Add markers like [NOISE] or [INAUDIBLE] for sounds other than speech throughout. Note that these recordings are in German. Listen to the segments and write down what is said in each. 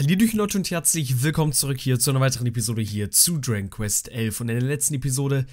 Hallihallo Leute und herzlich willkommen zurück hier zu einer weiteren Episode hier zu Dragon Quest 11 und in der letzten Episode,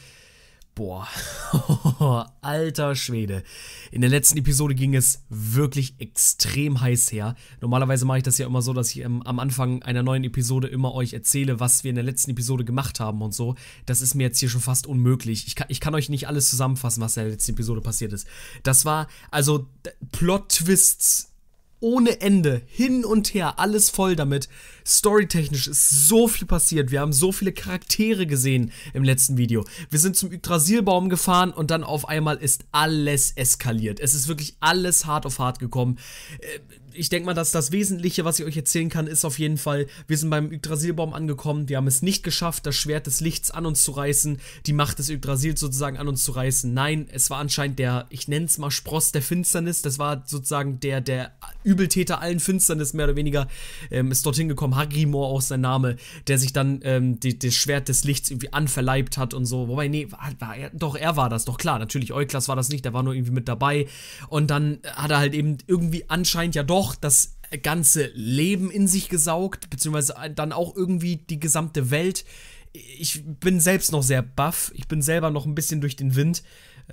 boah, [LAUGHS] alter Schwede, in der letzten Episode ging es wirklich extrem heiß her. Normalerweise mache ich das ja immer so, dass ich ähm, am Anfang einer neuen Episode immer euch erzähle, was wir in der letzten Episode gemacht haben und so. Das ist mir jetzt hier schon fast unmöglich. Ich kann, ich kann euch nicht alles zusammenfassen, was in der letzten Episode passiert ist. Das war, also, Plot-Twists ohne Ende, hin und her, alles voll damit. Storytechnisch ist so viel passiert. Wir haben so viele Charaktere gesehen im letzten Video. Wir sind zum Yggdrasilbaum gefahren und dann auf einmal ist alles eskaliert. Es ist wirklich alles hart auf hart gekommen. Äh, ich denke mal, dass das Wesentliche, was ich euch erzählen kann, ist auf jeden Fall, wir sind beim Yggdrasilbaum angekommen. Wir haben es nicht geschafft, das Schwert des Lichts an uns zu reißen, die Macht des Yggdrasils sozusagen an uns zu reißen. Nein, es war anscheinend der, ich nenne es mal Spross der Finsternis. Das war sozusagen der, der Übeltäter allen Finsternis, mehr oder weniger, ähm, ist dorthin gekommen. Hagrimor auch sein Name, der sich dann ähm, die, das Schwert des Lichts irgendwie anverleibt hat und so. Wobei, nee, war, war er, doch, er war das, doch klar. Natürlich, Euklas war das nicht, der war nur irgendwie mit dabei. Und dann hat er halt eben irgendwie anscheinend ja doch auch das ganze Leben in sich gesaugt, beziehungsweise dann auch irgendwie die gesamte Welt. Ich bin selbst noch sehr baff, ich bin selber noch ein bisschen durch den Wind,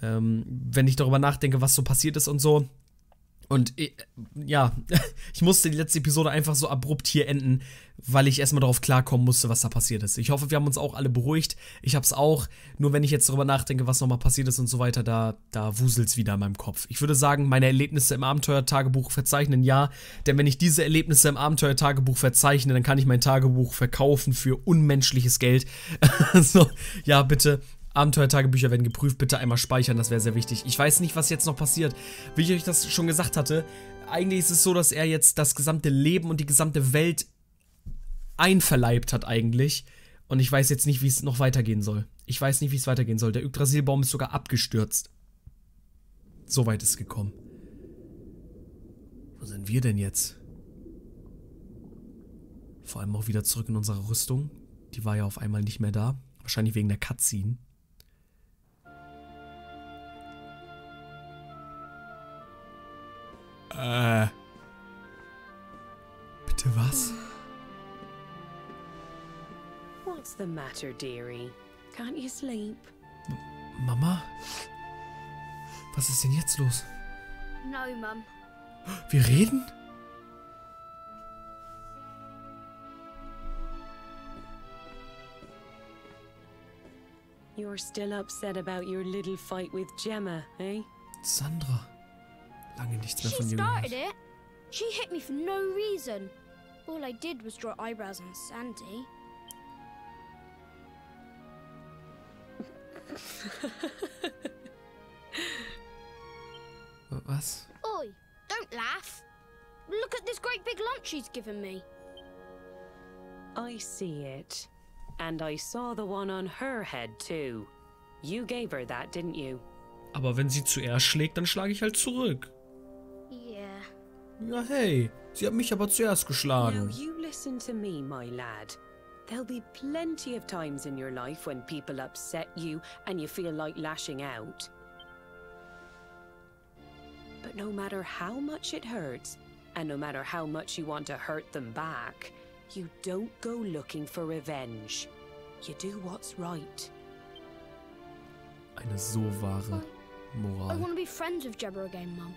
ähm, wenn ich darüber nachdenke, was so passiert ist und so. Und äh, ja, [LAUGHS] ich musste die letzte Episode einfach so abrupt hier enden, weil ich erstmal darauf klarkommen musste, was da passiert ist. Ich hoffe, wir haben uns auch alle beruhigt. Ich habe es auch. Nur wenn ich jetzt darüber nachdenke, was nochmal passiert ist und so weiter, da, da wuselt es wieder in meinem Kopf. Ich würde sagen, meine Erlebnisse im Abenteuer-Tagebuch verzeichnen, ja. Denn wenn ich diese Erlebnisse im Abenteuer-Tagebuch verzeichne, dann kann ich mein Tagebuch verkaufen für unmenschliches Geld. [LAUGHS] so, ja, bitte Abenteuertagebücher werden geprüft, bitte einmal speichern, das wäre sehr wichtig. Ich weiß nicht, was jetzt noch passiert. Wie ich euch das schon gesagt hatte, eigentlich ist es so, dass er jetzt das gesamte Leben und die gesamte Welt einverleibt hat eigentlich. Und ich weiß jetzt nicht, wie es noch weitergehen soll. Ich weiß nicht, wie es weitergehen soll. Der Yggdrasilbaum ist sogar abgestürzt. So weit ist es gekommen. Wo sind wir denn jetzt? Vor allem auch wieder zurück in unsere Rüstung. Die war ja auf einmal nicht mehr da. Wahrscheinlich wegen der Cutscene. Äh. Bitte was? What's the matter, dearie? Can't you sleep? Mama? Was ist denn jetzt los? No, Mum. Wir reden? You're still upset about your little fight with Gemma, eh? Sandra. Lange nichts mehr von ihr started it. She hit me for no reason. All I did was draw eyebrows on Sandy. Was? Oi, don't laugh. Look at this great big lump she's given me. I see it. And I saw the one on her head, too. You gave her that, didn't you? Aber wenn sie zuerst schlägt, dann schlage ich halt zurück. Yeah. Ja, hey. Sie hat mich aber zuerst Now, geschlagen. you listen to me, my lad. There'll be plenty of times in your life when people upset you and you feel like lashing out. But no matter how much it hurts, and no matter how much you want to hurt them back, you don't go looking for revenge. You do what's right. Eine so wahre Moral. I want to be friends with Jebba again, Mum.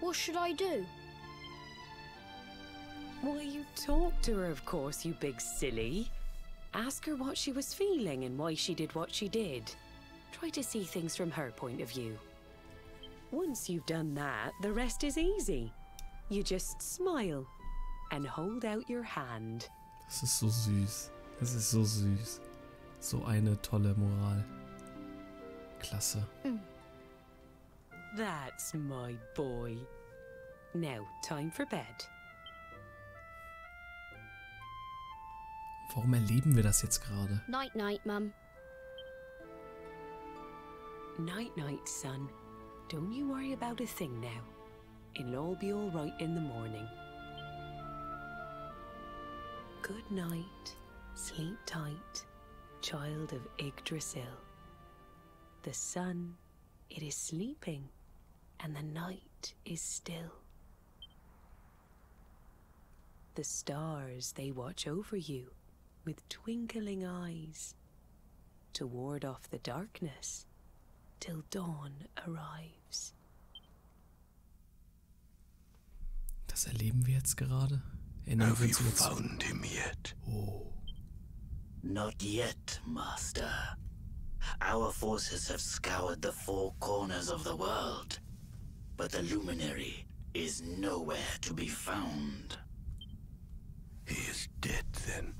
What should I do? Why, you talk to her, of course, you big silly. Ask her what she was feeling and why she did what she did. Try to see things from her point of view. Once you've done that, the rest is easy. You just smile and hold out your hand. Das ist so süß. Das ist so süß. So eine tolle Moral. Klasse. Mm. That's my boy. Now, time for bed. Warum erleben wir das jetzt gerade? Night, night, Mum. Night, night, son. Don't you worry about a thing now. It'll all be all right in the morning. Good night. Sleep tight, child of Yggdrasil. The sun, it is sleeping, and the night is still. The stars, they watch over you with twinkling eyes to ward off the darkness till dawn arrives. Das erleben wir jetzt gerade. Erinnern Have wir you jetzt. found him yet? Oh. Not yet, Master. Our forces have scoured the four corners of the world, but the luminary is nowhere to be found. He is dead then.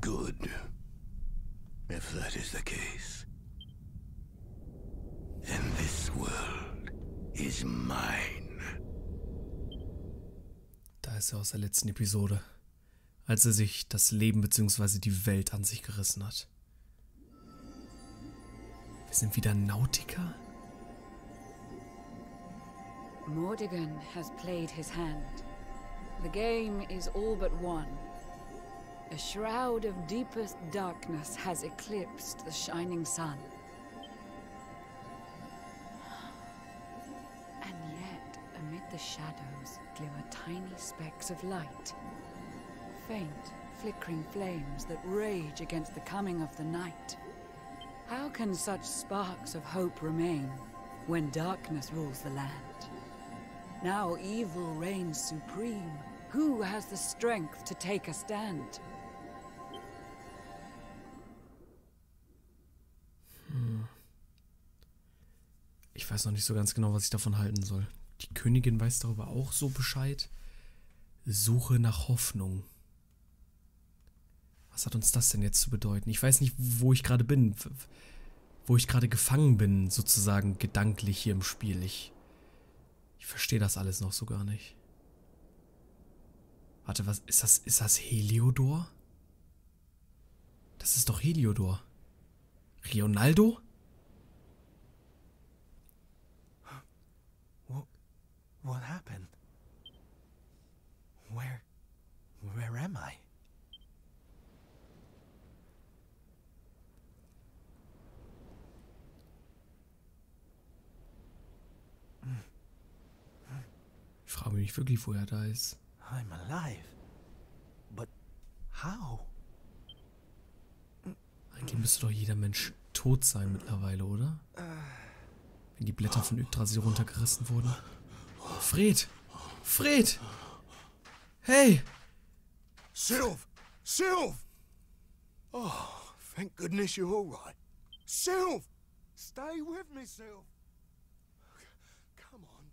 Good. If that is the case. Then this world is mine. Da ist er aus der letzten Episode. Als er sich das Leben bzw. die Welt an sich gerissen hat. Wir sind wieder Nautiker? Mordigan has played his hand. The game is all but won. A shroud of deepest darkness has eclipsed the shining sun. And yet, amid the shadows, glimmer tiny specks of light. Faint, flickering flames that rage against the coming of the night. How can such sparks of hope remain when darkness rules the land? Now evil reigns supreme. Who has the strength to take a stand? Ich weiß noch nicht so ganz genau, was ich davon halten soll. Die Königin weiß darüber auch so Bescheid. Suche nach Hoffnung. Was hat uns das denn jetzt zu bedeuten? Ich weiß nicht, wo ich gerade bin. Wo ich gerade gefangen bin, sozusagen gedanklich hier im Spiel. Ich, ich verstehe das alles noch so gar nicht. Warte, was ist das? Ist das Heliodor? Das ist doch Heliodor. Rionaldo? What happened? Where. Where am I? Ich frage mich wirklich, wo er da ist. I'm alive. But how? Eigentlich müsste doch jeder Mensch tot sein mittlerweile, oder? Wenn die Blätter von Yggdrasil runtergerissen wurden. Oh, Fred! Fred! Hey! Sylph! Sylph! Oh, thank goodness you're all right. Sylph! Stay with me, Sylph! Come on.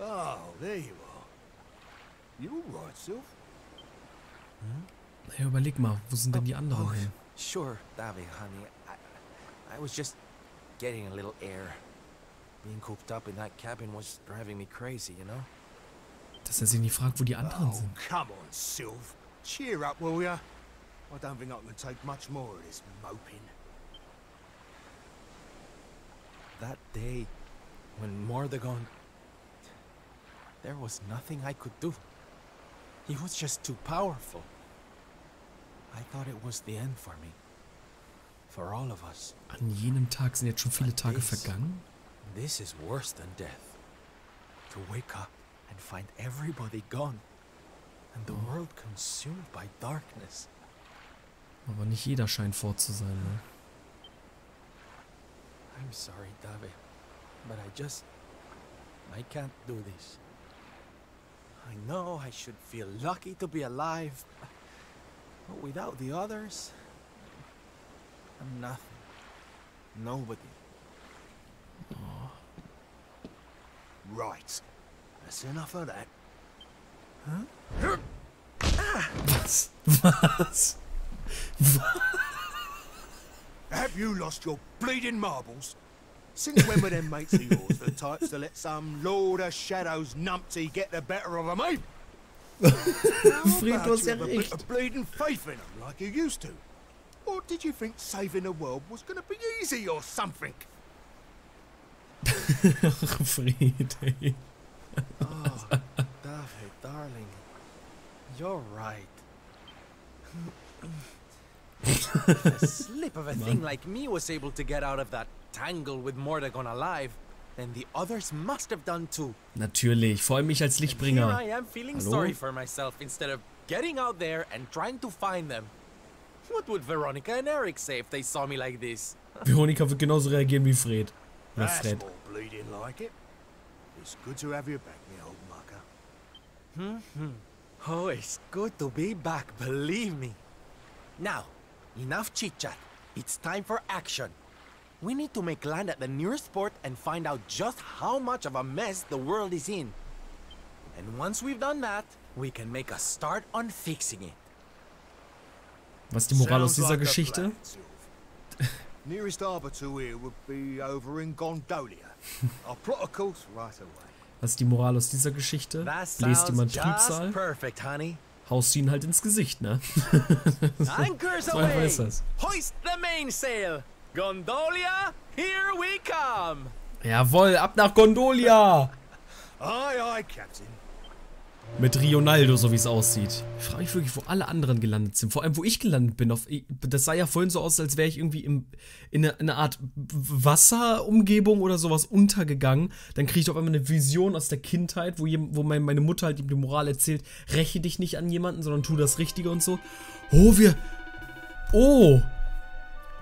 [SIGHS] Oh, there you are. You all right, Sylph? Naja, überleg mal, wo sind denn die anderen oh, hin? Sure, Davi, honey. I, I was just getting a little air. Being cooped up in that cabin was driving me crazy, you know? Dass er sich nicht fragt, wo die anderen Oh, sind. come on, Sylph. Cheer up, will ya? I don't think I can take much more of this moping. That day, when Mordegon... There was nothing I could do. He was just too powerful. I thought it was the end for me. For all of us. An jenem Tag sind jetzt schon viele Tage vergangen? This is worse than death. To wake up and find everybody gone. And the world consumed by darkness. Aber nicht jeder scheint fort zu sein, ne? I'm sorry, Dave. But I just... I can't do this. I know I should feel lucky to be alive. But without the others... I'm nothing. Nobody. Oh. Right. That's enough of that. Was? [LAUGHS] Was? Have you lost your bleeding marbles? Since when were them mates of yours the types to let some Lord of Shadows numpty get the better of 'em, eh? Fred, About du hast ja a bit recht. of bleeding faith in 'em like you used to. Or did you think saving the world was gonna be easy or something? Ach, Fred, ey. Oh, David, darling. You're right. If a slip of a [LAUGHS] thing like me was able to get out of that tangle with Mordagon alive, then the others must have done too. Natürlich, vor allem ich als Here Lichtbringer. I am feeling Hallo? sorry for myself instead of getting out there and trying to find them. What would Veronica and Eric say if they saw me like this? [LAUGHS] Veronika wird genauso reagieren wie Fred. Oder That's Fred. more bleeding like it. It's good to have you back, me old mucker. Hmm. Oh, it's good to be back, believe me. Now, enough chit chat. It's time for action. We need to make land at the nearest port and find out just how much of a mess the world is in. And once we've done that, we can make a start on fixing it. Was ist die Moral aus Sounds dieser Geschichte? [LAUGHS] Nearest harbour to here would be over in Gondolia. [LAUGHS] I'll plot a course right away. Was ist die Moral aus dieser Geschichte? That Bläst sounds jemand just Trübsal, perfect, honey. Haust ihn halt ins Gesicht, ne? Anchors [LAUGHS] away! ist das. Hoist the mainsail! Gondolia, here we come! Jawohl, ab nach Gondolia! Aye, aye, Captain. Mit Rionaldo, so wie es aussieht. Ich frage mich wirklich, wo alle anderen gelandet sind. Vor allem, wo ich gelandet bin. Auf, das sah ja vorhin so aus, als wäre ich irgendwie im, in, eine, in eine Art Wasserumgebung oder sowas untergegangen. Dann kriege ich auf einmal eine Vision aus der Kindheit, wo, jem- wo mein, meine Mutter halt ihm die Moral erzählt, räche dich nicht an jemanden, sondern tu das Richtige und so. Oh, wir... Oh!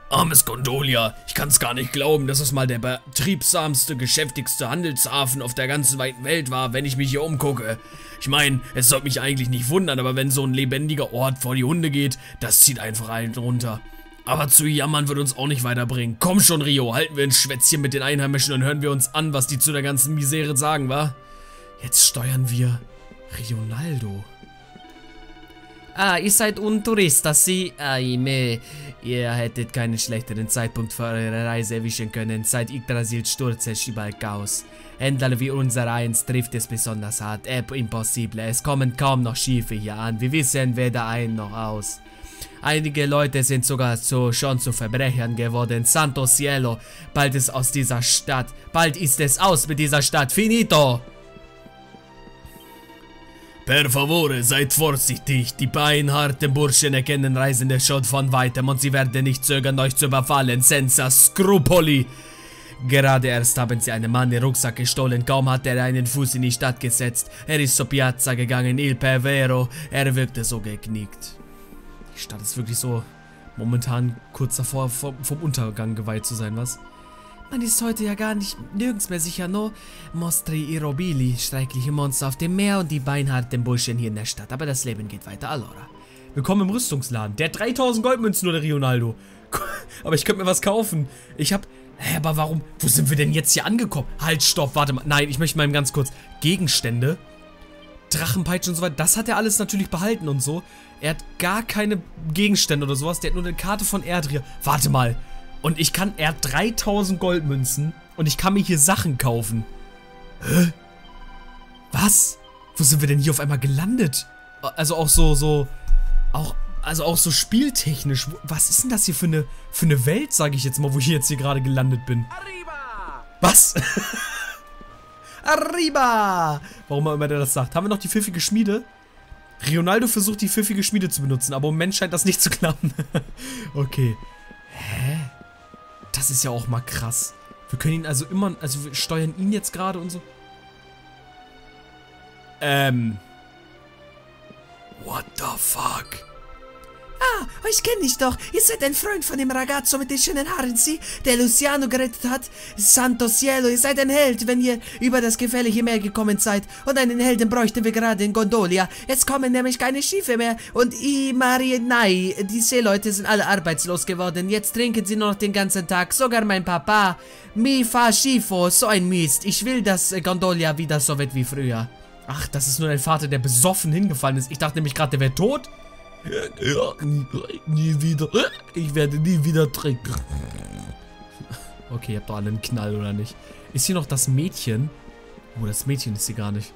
Armes Gondolia, ich kann's gar nicht glauben, dass es mal der betriebsamste, geschäftigste Handelshafen auf der ganzen weiten Welt war, wenn ich mich hier umgucke. Ich meine, es sollte mich eigentlich nicht wundern, aber wenn so ein lebendiger Ort vor die Hunde geht, das zieht einfach einen runter. Aber zu jammern wird uns auch nicht weiterbringen. Komm schon, Rio, halten wir ein Schwätzchen mit den Einheimischen und hören wir uns an, was die zu der ganzen Misere sagen, wa? Jetzt steuern wir Rionaldo. Ah, ihr seid Untourista, Sie? Aime, ihr hättet keinen schlechteren Zeitpunkt für eure Reise erwischen können. Seit Yggdrasils Sturz ist überall Chaos. Händler wie unser eins trifft es besonders hart. Eb impossible. Es kommen kaum noch Schiffe hier an. Wir wissen weder ein noch aus. Einige Leute sind sogar so schon zu Verbrechern geworden. Santo Cielo, bald ist aus dieser Stadt. Bald ist es aus mit dieser Stadt. Finito! Per favore, seid vorsichtig. Die beinharten Burschen erkennen Reisende schon von weitem und sie werden nicht zögern, euch zu überfallen. Senza scrupoli. Gerade erst haben sie einem Mann den Rucksack gestohlen, kaum hat er einen Fuß in die Stadt gesetzt. Er ist zur Piazza gegangen, il Pervero. Er wirkte so geknickt. Die Stadt ist wirklich so momentan kurz davor, vom, vom Untergang geweiht zu sein, was? Man ist heute ja gar nicht nirgends mehr sicher, no? Mostri Irobili, schreckliche Monster auf dem Meer und die beinharten Burschen hier in der Stadt. Aber das Leben geht weiter, allora. Willkommen im Rüstungsladen. Der hat 3000 Goldmünzen, oder Rionaldo. [LAUGHS] Aber ich könnte mir was kaufen. Ich hab... Hä, aber warum... Wo sind wir denn jetzt hier angekommen? Halt, stopp, warte mal. Nein, ich möchte mal ganz kurz... Gegenstände. Drachenpeitsche und so weiter. Das hat er alles natürlich behalten und so. Er hat gar keine Gegenstände oder sowas. Der hat nur eine Karte von Erdria. Warte mal. Und ich kann... Er hat 3000 Goldmünzen. Und ich kann mir hier Sachen kaufen. Hä? Was? Wo sind wir denn hier auf einmal gelandet? Also auch so, so... Auch... Also auch so spieltechnisch. Was ist denn das hier für eine, für eine Welt, sage ich jetzt mal, wo ich jetzt hier gerade gelandet bin? Arriba! Was? [LAUGHS] Arriba! Warum auch immer der das sagt. Haben wir noch die pfiffige Schmiede? Rionaldo versucht die pfiffige Schmiede zu benutzen, aber im Moment scheint das nicht zu klappen. [LAUGHS] okay. Hä? Das ist ja auch mal krass. Wir können ihn also immer, also wir steuern ihn jetzt gerade und so. Ähm. What the fuck? Ah, euch kenne ich doch. Ihr seid ein Freund von dem Ragazzo mit den schönen Haaren, Sie, der Luciano gerettet hat. Santo Cielo, ihr seid ein Held, wenn ihr über das gefährliche Meer gekommen seid. Und einen Helden bräuchten wir gerade in Gondolia. Jetzt kommen nämlich keine Schiffe mehr. Und I Marienai, die Seeleute sind alle arbeitslos geworden. Jetzt trinken sie nur noch den ganzen Tag. Sogar mein Papa. Mi fa schifo, so ein Mist. Ich will, dass Gondolia wieder so wird wie früher. Ach, das ist nur dein Vater, der besoffen hingefallen ist. Ich dachte nämlich gerade, der wäre tot. Nie, nie wieder. Ich werde nie wieder trinken. Okay, ihr habt doch alle einen Knall, oder nicht? Ist hier noch das Mädchen? Oh, das Mädchen ist hier gar nicht.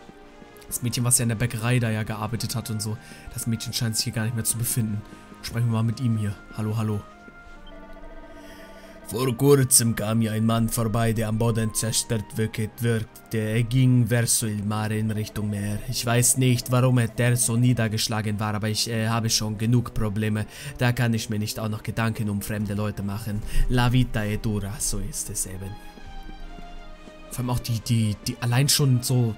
Das Mädchen, was ja in der Bäckerei da ja gearbeitet hat und so. Das Mädchen scheint sich hier gar nicht mehr zu befinden. Sprechen wir mal mit ihm hier. Hallo, hallo. Vor kurzem kam hier ein Mann vorbei, der am Boden zerstört wirkt, wirkte. Er ging verso il mare in Richtung Meer. Ich weiß nicht, warum er der so niedergeschlagen war, aber ich äh, habe schon genug Probleme. Da kann ich mir nicht auch noch Gedanken um fremde Leute machen. La vita è dura, so ist es eben. Vor allem auch die, die, die, allein schon so,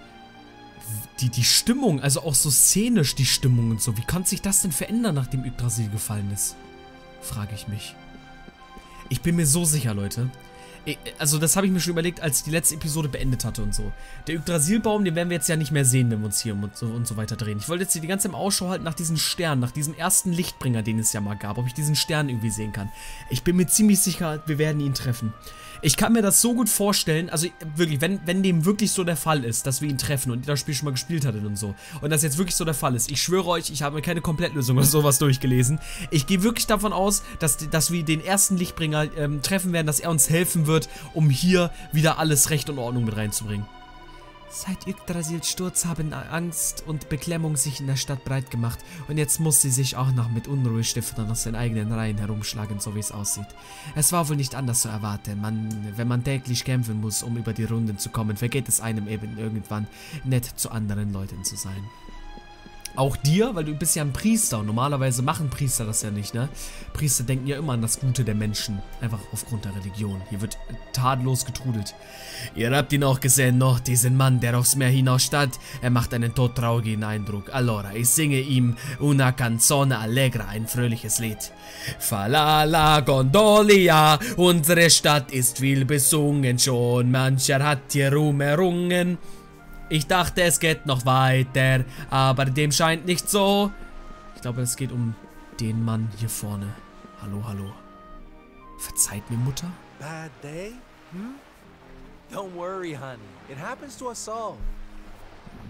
die, die Stimmung, also auch so szenisch die Stimmung und so. Wie kann sich das denn verändern, nachdem Yggdrasil gefallen ist? Frage ich mich. Ich bin mir so sicher, Leute. Ich- Also das habe ich mir schon überlegt, als ich die letzte Episode beendet hatte und so. Der Yggdrasilbaum, den werden wir jetzt ja nicht mehr sehen, wenn wir uns hier und so, und so weiter drehen. Ich wollte jetzt hier die ganze Zeit im Ausschau halten nach diesem Stern, nach diesem ersten Lichtbringer, den es ja mal gab. Ob ich diesen Stern irgendwie sehen kann. Ich bin mir ziemlich sicher, wir werden ihn treffen. Ich kann mir das so gut vorstellen, also wirklich, wenn, wenn dem wirklich so der Fall ist, dass wir ihn treffen und das Spiel schon mal gespielt hattet und so, und das jetzt wirklich so der Fall ist, ich schwöre euch, ich habe mir keine Komplettlösung oder sowas durchgelesen. Ich gehe wirklich davon aus, dass, dass wir den ersten Lichtbringer ähm, treffen werden, dass er uns helfen wird, um hier wieder alles Recht und Ordnung mit reinzubringen. Seit Yggdrasils Sturz haben Angst und Beklemmung sich in der Stadt breit gemacht und jetzt muss sie sich auch noch mit Unruhestiftern aus den eigenen Reihen herumschlagen, so wie es aussieht. Es war wohl nicht anders zu erwarten. Man, wenn man täglich kämpfen muss, um über die Runden zu kommen, vergeht es einem eben irgendwann, nett zu anderen Leuten zu sein. Auch dir, weil du bist ja ein Priester und normalerweise machen Priester das ja nicht, ne? Priester denken ja immer an das Gute der Menschen, einfach aufgrund der Religion. Hier wird tadellos getrudelt. Ihr habt ihn auch gesehen, noch diesen Mann, der aufs Meer hinaus starrt. Er macht einen todtraurigen Eindruck. Allora, ich singe ihm una canzone allegra, ein fröhliches Lied. Fa la gondolia, unsere Stadt ist viel besungen schon. Mancher hat hier Ruhm errungen. Ich dachte, es geht noch weiter, aber dem scheint nicht so. Ich glaube, es geht um den Mann hier vorne. Hallo, hallo. Verzeiht mir, Mutter? Bad day? Hmm? Don't worry, honey. It happens to us all.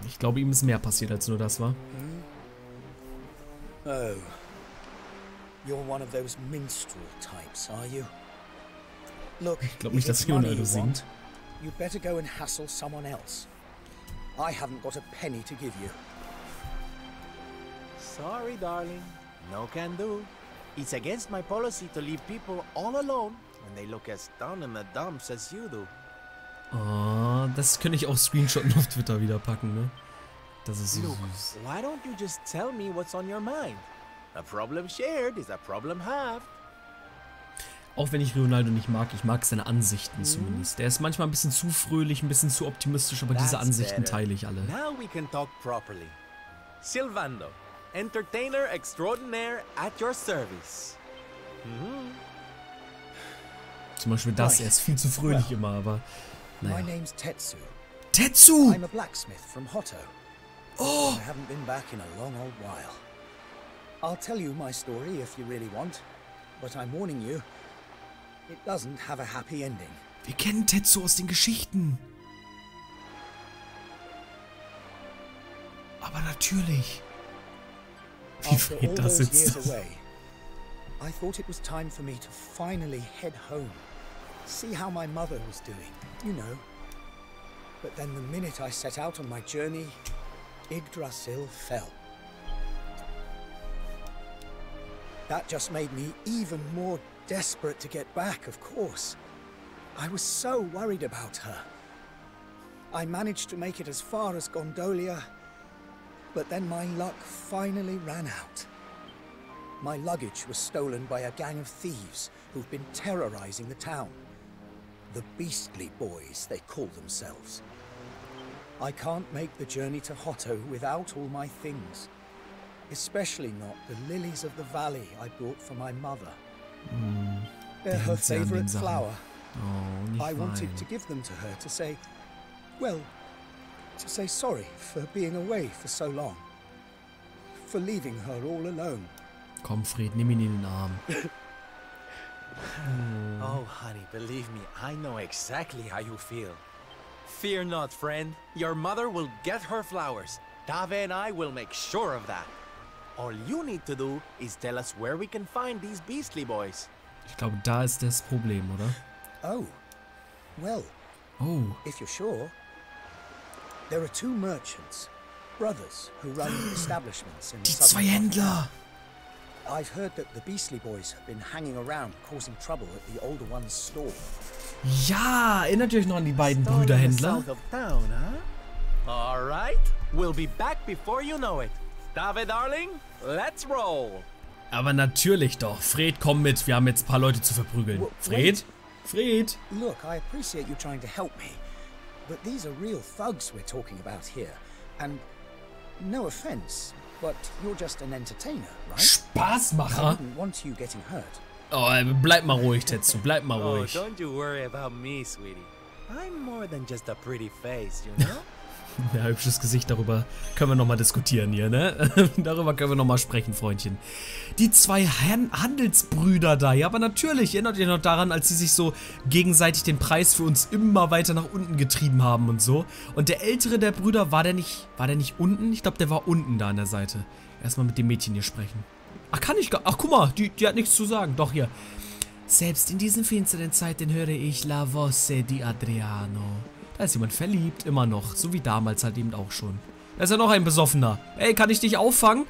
Ich glaube, ihm ist mehr passiert als nur das, war. Oh. You're one of those minstrel types, are you? Look, Ich glaube nicht, dass Leonardo you singt. You'd better go and hassle someone else. I haven't got a penny to give you. Sorry, darling. No can do. It's against my policy to leave people all alone when they look as down in the dumps as you do. Oh, das könnte ich auch screenshotten auf Twitter wieder packen, ne? Das ist so Look, süß. why don't you just tell me what's on your mind? A problem shared is a problem halved. Auch wenn ich Ronaldo nicht mag, ich mag seine Ansichten zumindest. Der ist manchmal ein bisschen zu fröhlich, ein bisschen zu optimistisch, aber diese That's Ansichten better. teile ich alle. Now we can talk properly. Silvando, entertainer extraordinaire at your service. Zum Beispiel das, er ist viel zu fröhlich immer, aber My naja. name's Tetsu. Tetsu! I'm a blacksmith from Hotto. Oh! I haven't been back in a long old while. I'll tell you my story if you really want, but I'm warning you, it doesn't have a happy ending. Wir kennen Tetsu aus den Geschichten. Aber natürlich. Wie Fred da sitzt. away, I thought it was time for me to finally head home, see how my mother was doing, you know. But then the minute I set out on my journey, Yggdrasil fell. That just made me even more desperate to get back, of course. I was so worried about her. I managed to make it as far as Gondolia, but then my luck finally ran out. My luggage was stolen by a gang of thieves who've been terrorizing the town. The Beastly Boys, they call themselves. I can't make the journey to Hotto without all my things. Especially not the lilies of the valley I brought for my mother. Hmm. They're her denkt sie an den favorite flower. Oh, I wanted to give them to her to say, well, to say sorry for being away for so long. For leaving her all alone. Komm, Fred, nimm ihn in den Arm. [LAUGHS] Hmm. Oh, honey, believe me, I know exactly how you feel. Fear not, friend. Your mother will get her flowers. Dave and I will make sure of that. All you need to do is tell us where we can find these beastly boys. Ich glaube, da ist das Problem, oder? Oh, well, Oh, if you're sure. There are two merchants, brothers, who run [GASPS] establishments in die southern zwei Hotto. Händler! I've heard that the Beastly Boys have been hanging around, causing trouble at the older one's store. Ja, erinnert ihr euch noch an die beiden Store in the Brüderhändler? south of town, huh? All right, we'll be back before you know it. David, darling, let's roll. Aber natürlich doch. Fred, komm mit. Wir haben jetzt ein paar Leute zu verprügeln. Fred? Fred? Look, I appreciate you trying to help me, but these are real thugs we're talking about here. And no offense, but you're just an entertainer, right? I Spaßmacher? wouldn't want you getting hurt. Oh, äh, bleib mal ruhig, Tetsu. Bleib mal Oh, ruhig. don't you worry about me, sweetie. I'm more than just a pretty face, you know? [LAUGHS] Ja, hübsches Gesicht, darüber können wir nochmal diskutieren hier, ne? [LAUGHS] darüber können wir nochmal sprechen, Freundchen. Die zwei Han Handelsbrüder da, ja, aber natürlich, erinnert ihr noch daran, als sie sich so gegenseitig den Preis für uns immer weiter nach unten getrieben haben und so. Und der ältere der Brüder, war der nicht, war der nicht unten? Ich glaube, der war unten da an der Seite. Erstmal mit dem Mädchen hier sprechen. Ach, kann ich gar, ach, guck mal, die, die hat nichts zu sagen. Doch, hier. Selbst in diesen finsteren Zeiten höre ich La Voce di Adriano. Da ist jemand verliebt, immer noch. So wie damals halt eben auch schon. Da ist ja noch ein Besoffener. Ey, kann ich dich auffangen?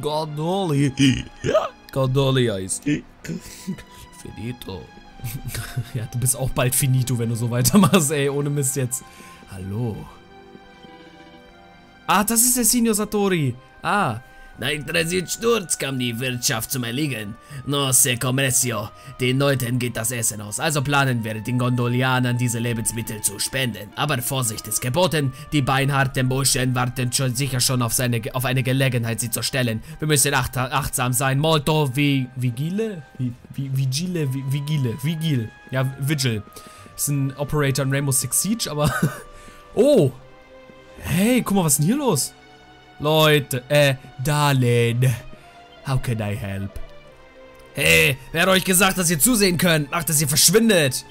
Gondoli. Ja, Gondoli [LAUGHS] heißt. Finito. [LAUGHS] Ja, du bist auch bald finito, wenn du so weitermachst, ey. Ohne Mist jetzt. Hallo. Ah, das ist der Signor Satori. Ah. Nach dem Sturz kam die Wirtschaft zum Erliegen. No se commercio. Den Leuten geht das Essen aus. Also planen wir, den Gondolianern diese Lebensmittel zu spenden. Aber Vorsicht ist geboten. Die beinharten Burschen warten schon sicher schon auf, seine, auf eine Gelegenheit, sie zu stellen. Wir müssen acht, achtsam sein. Molto wie... Vigile? Vi- Vi- Vigile? Vi- Vigile? Vigil. Ja, Vigil. Ist ein Operator in Rainbow Six Siege, aber... [LAUGHS] oh! Hey, guck mal, was ist denn hier los? Leute, äh, Darlene. How can I help? Hey, wer hat euch gesagt, dass ihr zusehen könnt? Macht, dass ihr verschwindet.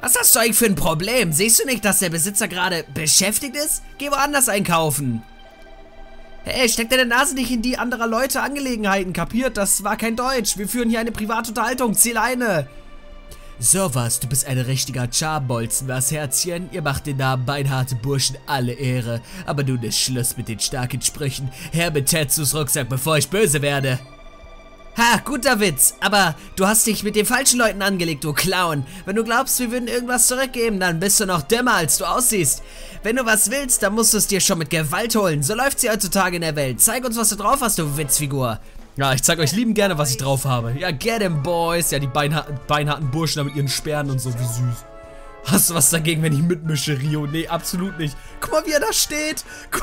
Was hast du eigentlich für ein Problem? Siehst du nicht, dass der Besitzer gerade beschäftigt ist? Geh woanders einkaufen. Hey, steck deine Nase nicht in die anderer Leute Angelegenheiten, kapiert? Das war kein Deutsch. Wir führen hier eine private Unterhaltung. Ziel eine. Sowas, du bist ein richtiger Charbolzen, was Herzchen? Ihr macht den Namen beinharte Burschen alle Ehre. Aber nun ist Schluss mit den starken Sprüchen. Her mit Tetsus Rucksack, bevor ich böse werde. Ha, guter Witz, aber du hast dich mit den falschen Leuten angelegt, du Clown. Wenn du glaubst, wir würden irgendwas zurückgeben, dann bist du noch dümmer, als du aussiehst. Wenn du was willst, dann musst du es dir schon mit Gewalt holen. So läuft sie heutzutage in der Welt. Zeig uns, was du drauf hast, du Witzfigur. Ja, ich zeig euch lieben gerne, was ich drauf habe. Ja, get 'em, Boys. Ja, die beinha beinharten Burschen da mit ihren Sperren und so, wie süß. Hast du was dagegen, wenn ich mitmische, Rio? Nee, absolut nicht. Guck mal, wie er da steht. [LAUGHS] Guck-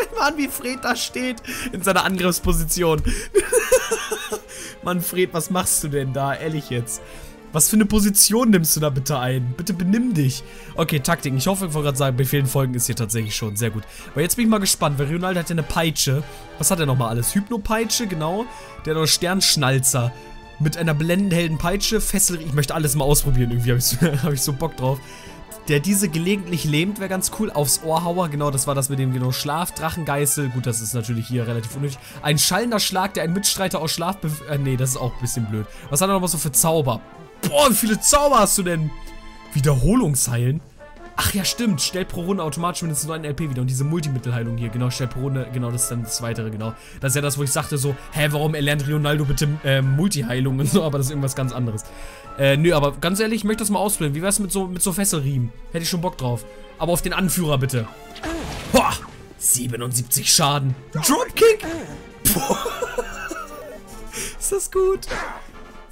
euch mal an, wie Fred da steht. In seiner Angriffsposition. [LAUGHS] Mann, Fred, was machst du denn da? Ehrlich jetzt. Was für eine Position nimmst du da bitte ein? Bitte benimm dich. Okay, Taktik. Ich hoffe, ich wollte gerade sagen, bei vielen Folgen ist hier tatsächlich schon. Sehr gut. Aber jetzt bin ich mal gespannt, weil Ronaldo hat ja eine Peitsche. Was hat er nochmal alles? Hypnopeitsche, genau. Der hat noch Sternschnalzer. Mit einer blendend hellen Peitsche, Fessel. Ich möchte alles mal ausprobieren. Irgendwie habe ich, so, hab ich [LAUGHS] so Bock drauf. Der diese gelegentlich lähmt, wäre ganz cool. Aufs Ohrhauer, genau, das war das mit dem genau Schlaf. Drachengeißel, gut, das ist natürlich hier relativ unnötig. Ein schallender Schlag, der einen Mitstreiter aus Schlaf... Äh, nee, das ist auch ein bisschen blöd. Was hat er noch mal so für Zauber? Boah, wie viele Zauber hast du denn? Wiederholungsheilen? Ach ja, stimmt. Stellt pro Runde automatisch mindestens nur einen LP wieder. Und diese Multimittelheilung hier, genau, stellt pro Runde, genau, das ist dann das Weitere, genau. Das ist ja das, wo ich sagte so, hä, warum erlernt Ronaldo bitte äh, Multiheilung und so, aber das ist irgendwas ganz anderes. Äh, nö, aber ganz ehrlich, ich möchte das mal ausprobieren. Wie wär's mit so, mit so Fesselriemen? Hätte ich schon Bock drauf. Aber auf den Anführer bitte. Boah, 77 Schaden. Dropkick? Boah. [LAUGHS] Ist das gut?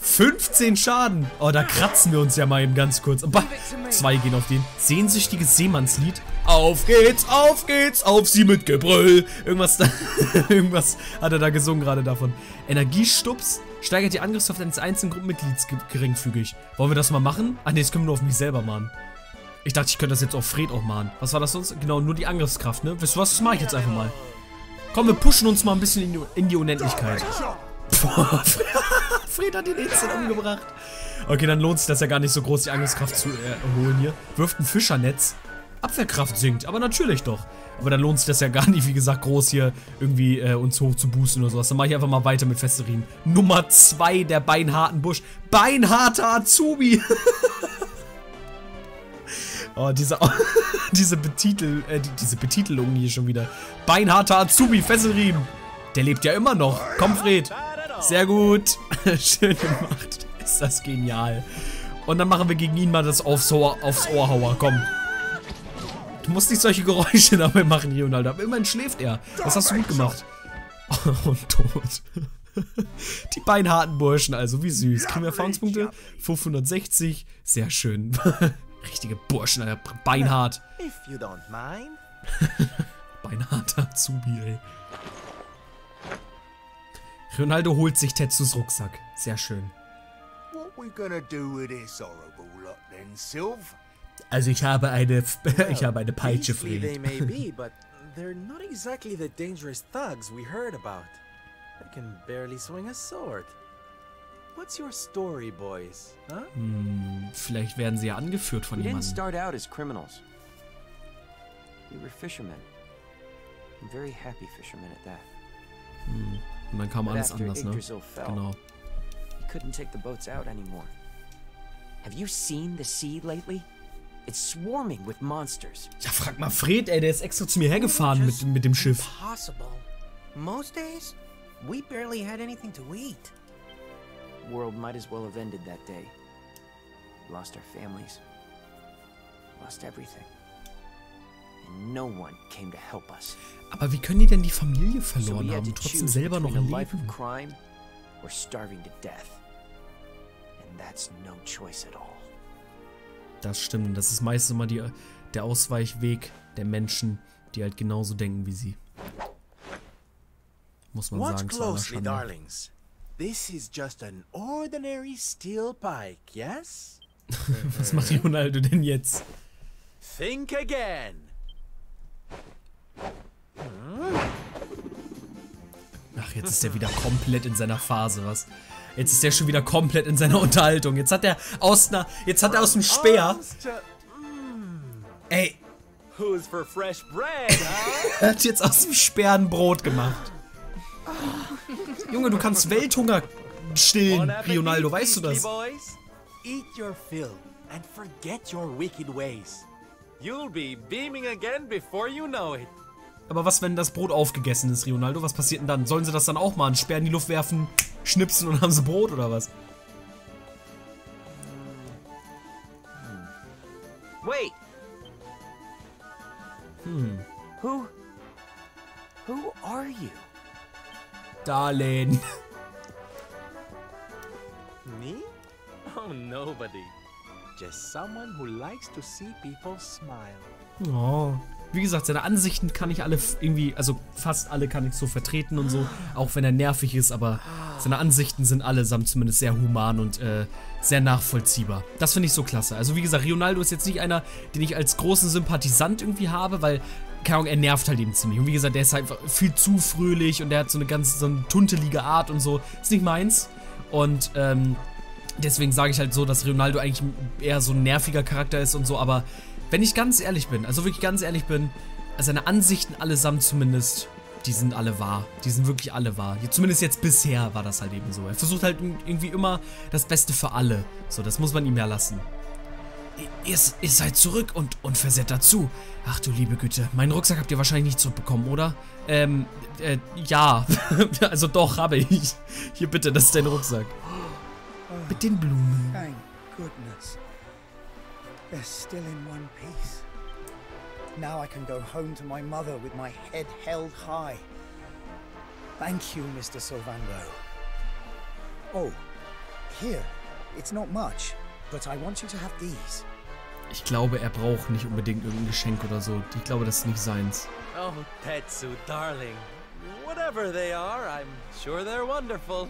15 Schaden. Oh, da kratzen wir uns ja mal eben ganz kurz. Bah, zwei gehen auf den. Sehnsüchtiges Seemannslied. Auf geht's, auf geht's, auf sie mit Gebrüll. Irgendwas, da, [LAUGHS] irgendwas hat er da gesungen gerade davon. Energiestups steigert die Angriffskraft eines einzelnen Gruppenmitglieds ge- geringfügig. Wollen wir das mal machen? Ah ne, das können wir nur auf mich selber machen. Ich dachte, ich könnte das jetzt auf Fred auch machen. Was war das sonst? Genau, nur die Angriffskraft, ne? Weißt du was, das mache ich jetzt einfach mal. Komm, wir pushen uns mal ein bisschen in die, in die Unendlichkeit. Boah, [LAUGHS] Fred hat den Instant umgebracht. Okay, dann lohnt sich das ja gar nicht so groß, die Angriffskraft zu äh, holen hier. Wirft ein Fischernetz. Abwehrkraft sinkt, aber natürlich doch. Aber dann lohnt sich das ja gar nicht, wie gesagt, groß hier irgendwie äh, uns hoch zu boosten oder sowas. Dann mache ich einfach mal weiter mit Festerien. Nummer 2 der beinharten Busch. Beinharter Azubi. [LAUGHS] oh, diese, [LAUGHS] diese Betitel, äh, die, diese Betitelung hier schon wieder. Beinharter Azubi, Fesselriemen. Der lebt ja immer noch. Komm, Fred. Sehr gut. [LAUGHS] Schön gemacht. Ist das genial. Und dann machen wir gegen ihn mal das aufs Ohr, aufs Ohr Hauer. Komm. Du musst nicht solche Geräusche [LAUGHS] dabei machen, Ronaldo. Aber immerhin schläft er. Das hast du gut gemacht. [LAUGHS] Und tot. Die beinharten Burschen, also wie süß. Kriegen wir Erfahrungspunkte? 560. Sehr schön. Richtige Burschen, Alter. Beinhart. If you don't mind. Beinharter Azubi, ey. Ronaldo holt sich Tetsus Rucksack. Sehr schön. Also ich habe eine, [LAUGHS] ich habe eine Peitsche, Fred. [LAUGHS] they're not exactly the dangerous thugs we heard about. They can barely swing a sword. What's your story, boys? Huh? Vielleicht werden sie ja angeführt von We didn't jemandem. start out as criminals. We were fishermen. Very happy fishermen at that. Und dann kam alles anders, ne? Genau. couldn't take the boats out anymore. Have you seen the sea lately? It's swarming with monsters. Ja, frag mal Fred, ey, der ist extra zu mir hergefahren mit, mit dem Schiff. Possible. Most days, we barely had anything to eat. World might as well have ended that day. Lost our families. Lost everything. Aber wie können die denn die Familie verloren haben und trotzdem selber noch leben? of crime or starving to death. And that's no choice at all. Das stimmt. Und das ist meistens immer die, der Ausweichweg der Menschen, die halt genauso denken wie sie. Muss man Watch sagen, closely, darlings. This is just an ordinary steel pike, yes? [LAUGHS] Was macht Ronaldo denn jetzt? Think again. Ach, jetzt ist er wieder komplett in seiner Phase, was? Jetzt ist er schon wieder komplett in seiner Unterhaltung. Jetzt hat er aus einer, jetzt hat er aus dem Speer, ey, Who's for fresh bread, [LAUGHS] huh? er hat jetzt aus dem Speer ein Brot gemacht. Junge, du kannst Welthunger stillen, Ronaldo, weißt du das? Boys. Eat your fill and forget your wicked ways. You'll be beaming again before you know it. Aber was, wenn das Brot aufgegessen ist, Ronaldo? Was passiert denn dann? Sollen sie das dann auch mal einen Speer in die Luft werfen, schnipsen und haben sie Brot oder was? Wait! Hmm. Who. Who are you? Darlehen. Me? Oh, nobody. Just someone who likes to see people smile. Oh. Wie gesagt, seine Ansichten kann ich alle irgendwie, also fast alle kann ich so vertreten und so, auch wenn er nervig ist, aber seine Ansichten sind allesamt zumindest sehr human und äh, sehr nachvollziehbar. Das finde ich so klasse. Also wie gesagt, Ronaldo ist jetzt nicht einer, den ich als großen Sympathisant irgendwie habe, weil, keine Ahnung, er nervt halt eben ziemlich. Und wie gesagt, der ist halt viel zu fröhlich und der hat so eine ganz, so eine tuntelige Art und so. Ist nicht meins. Und, ähm, Deswegen sage ich halt so, dass Ronaldo eigentlich eher so ein nerviger Charakter ist und so, aber wenn ich ganz ehrlich bin, also wirklich ganz ehrlich bin, seine Ansichten allesamt zumindest, die sind alle wahr. Die sind wirklich alle wahr. Zumindest jetzt bisher war das halt eben so. Er versucht halt irgendwie immer das Beste für alle. So, das muss man ihm ja lassen. Ihr, ihr seid zurück und unversehrt dazu. Ach du liebe Güte, meinen Rucksack habt ihr wahrscheinlich nicht zurückbekommen, oder? Ähm, äh, ja. [LAUGHS] also doch, habe ich. Hier bitte, das ist dein Rucksack. Mit den Blumen. Thank goodness. They're still in one piece. Now I can go home to my mother with my head held high. Thank you, Mr. Silvando. Oh, here. It's not much, but I want you to have these. Ich glaube, er braucht nicht unbedingt irgendein Geschenk oder so. Ich glaube, das ist nicht seins. Oh, Tetsu, darling. Whatever they are, I'm sure they're wonderful.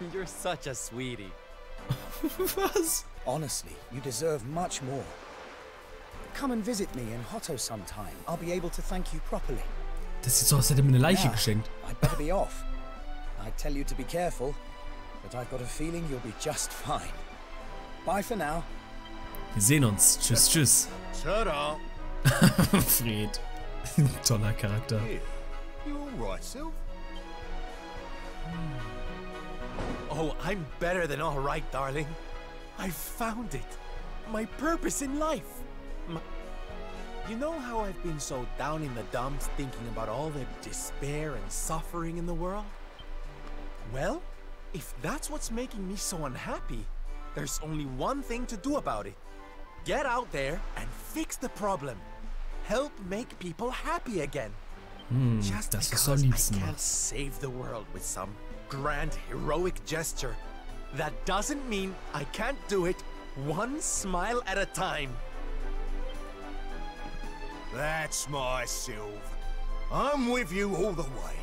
[LAUGHS] You're such a sweetie. [LAUGHS] Was? Honestly, you deserve much more. Come and visit me in Hotto sometime. I'll be able to thank you properly. Das sieht so aus, als hätte mir eine Leiche geschenkt. I'd better be off. I'd tell you to be careful, but I've got a feeling you'll be just fine. Bye for now. Wir sehen uns. Tschüss, [LAUGHS] tschüss. Ta-da! [LAUGHS] Fred. [LAUGHS] Toller Charakter. Here. You alright, Sylv? Hmm. Oh, I'm better than all right, darling. I found it. My purpose in life. My, You know how I've been so down in the dumps thinking about all the despair and suffering in the world? Well, if that's what's making me so unhappy, there's only one thing to do about it. Get out there and fix the problem. Help make people happy again. Hm, Just das, was du am because I can't save the world with some grand heroic gesture, that doesn't mean I can't do it one smile at a time. That's my Sylve. I'm with you all the way.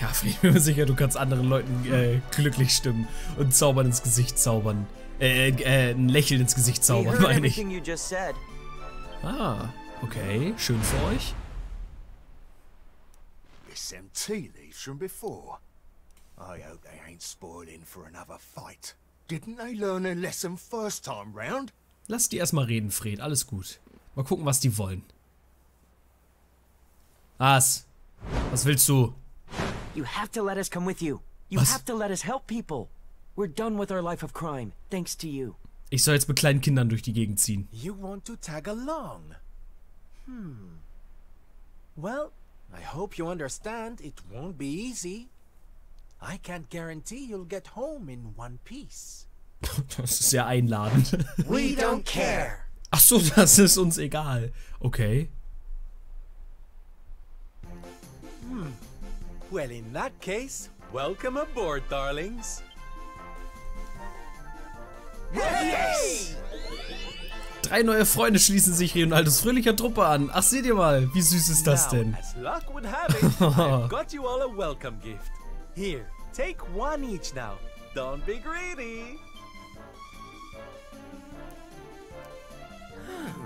Ja, [LAUGHS] ich bin mir sicher, du kannst anderen Leuten äh, glücklich stimmen und zaubern ins Gesicht zaubern. Äh, äh, ein Lächeln ins Gesicht zaubern, meine ich. everything you just said. Ah, okay. Schön für euch. It's them tea leaves from before. I hope they ain't spoiling for another fight. Didn't they learn a lesson first time round? Lass die erstmal reden, Fred. Alles gut. Mal gucken, was die wollen. Was? Was willst du? You have to let us come with you. You Was? have to let us help people. We're done with our life of crime, thanks to you. Ich soll jetzt mit kleinen Kindern durch die Gegend ziehen. You want to tag along? Hmm. Well, I hope you understand it won't be easy. I can't guarantee you'll get home in one piece. [LAUGHS] Das ist sehr einladend. We don't care. Ach so, das ist uns egal. Okay. Well, in that case, welcome aboard, darlings. Yes! Drei neue Freunde schließen sich Ronaldos fröhlicher Truppe an. Ach, seht ihr mal, wie süß ist das now, denn? As luck would have it, [LAUGHS] I've got you all a welcome gift. Here, take one each now. Don't be greedy.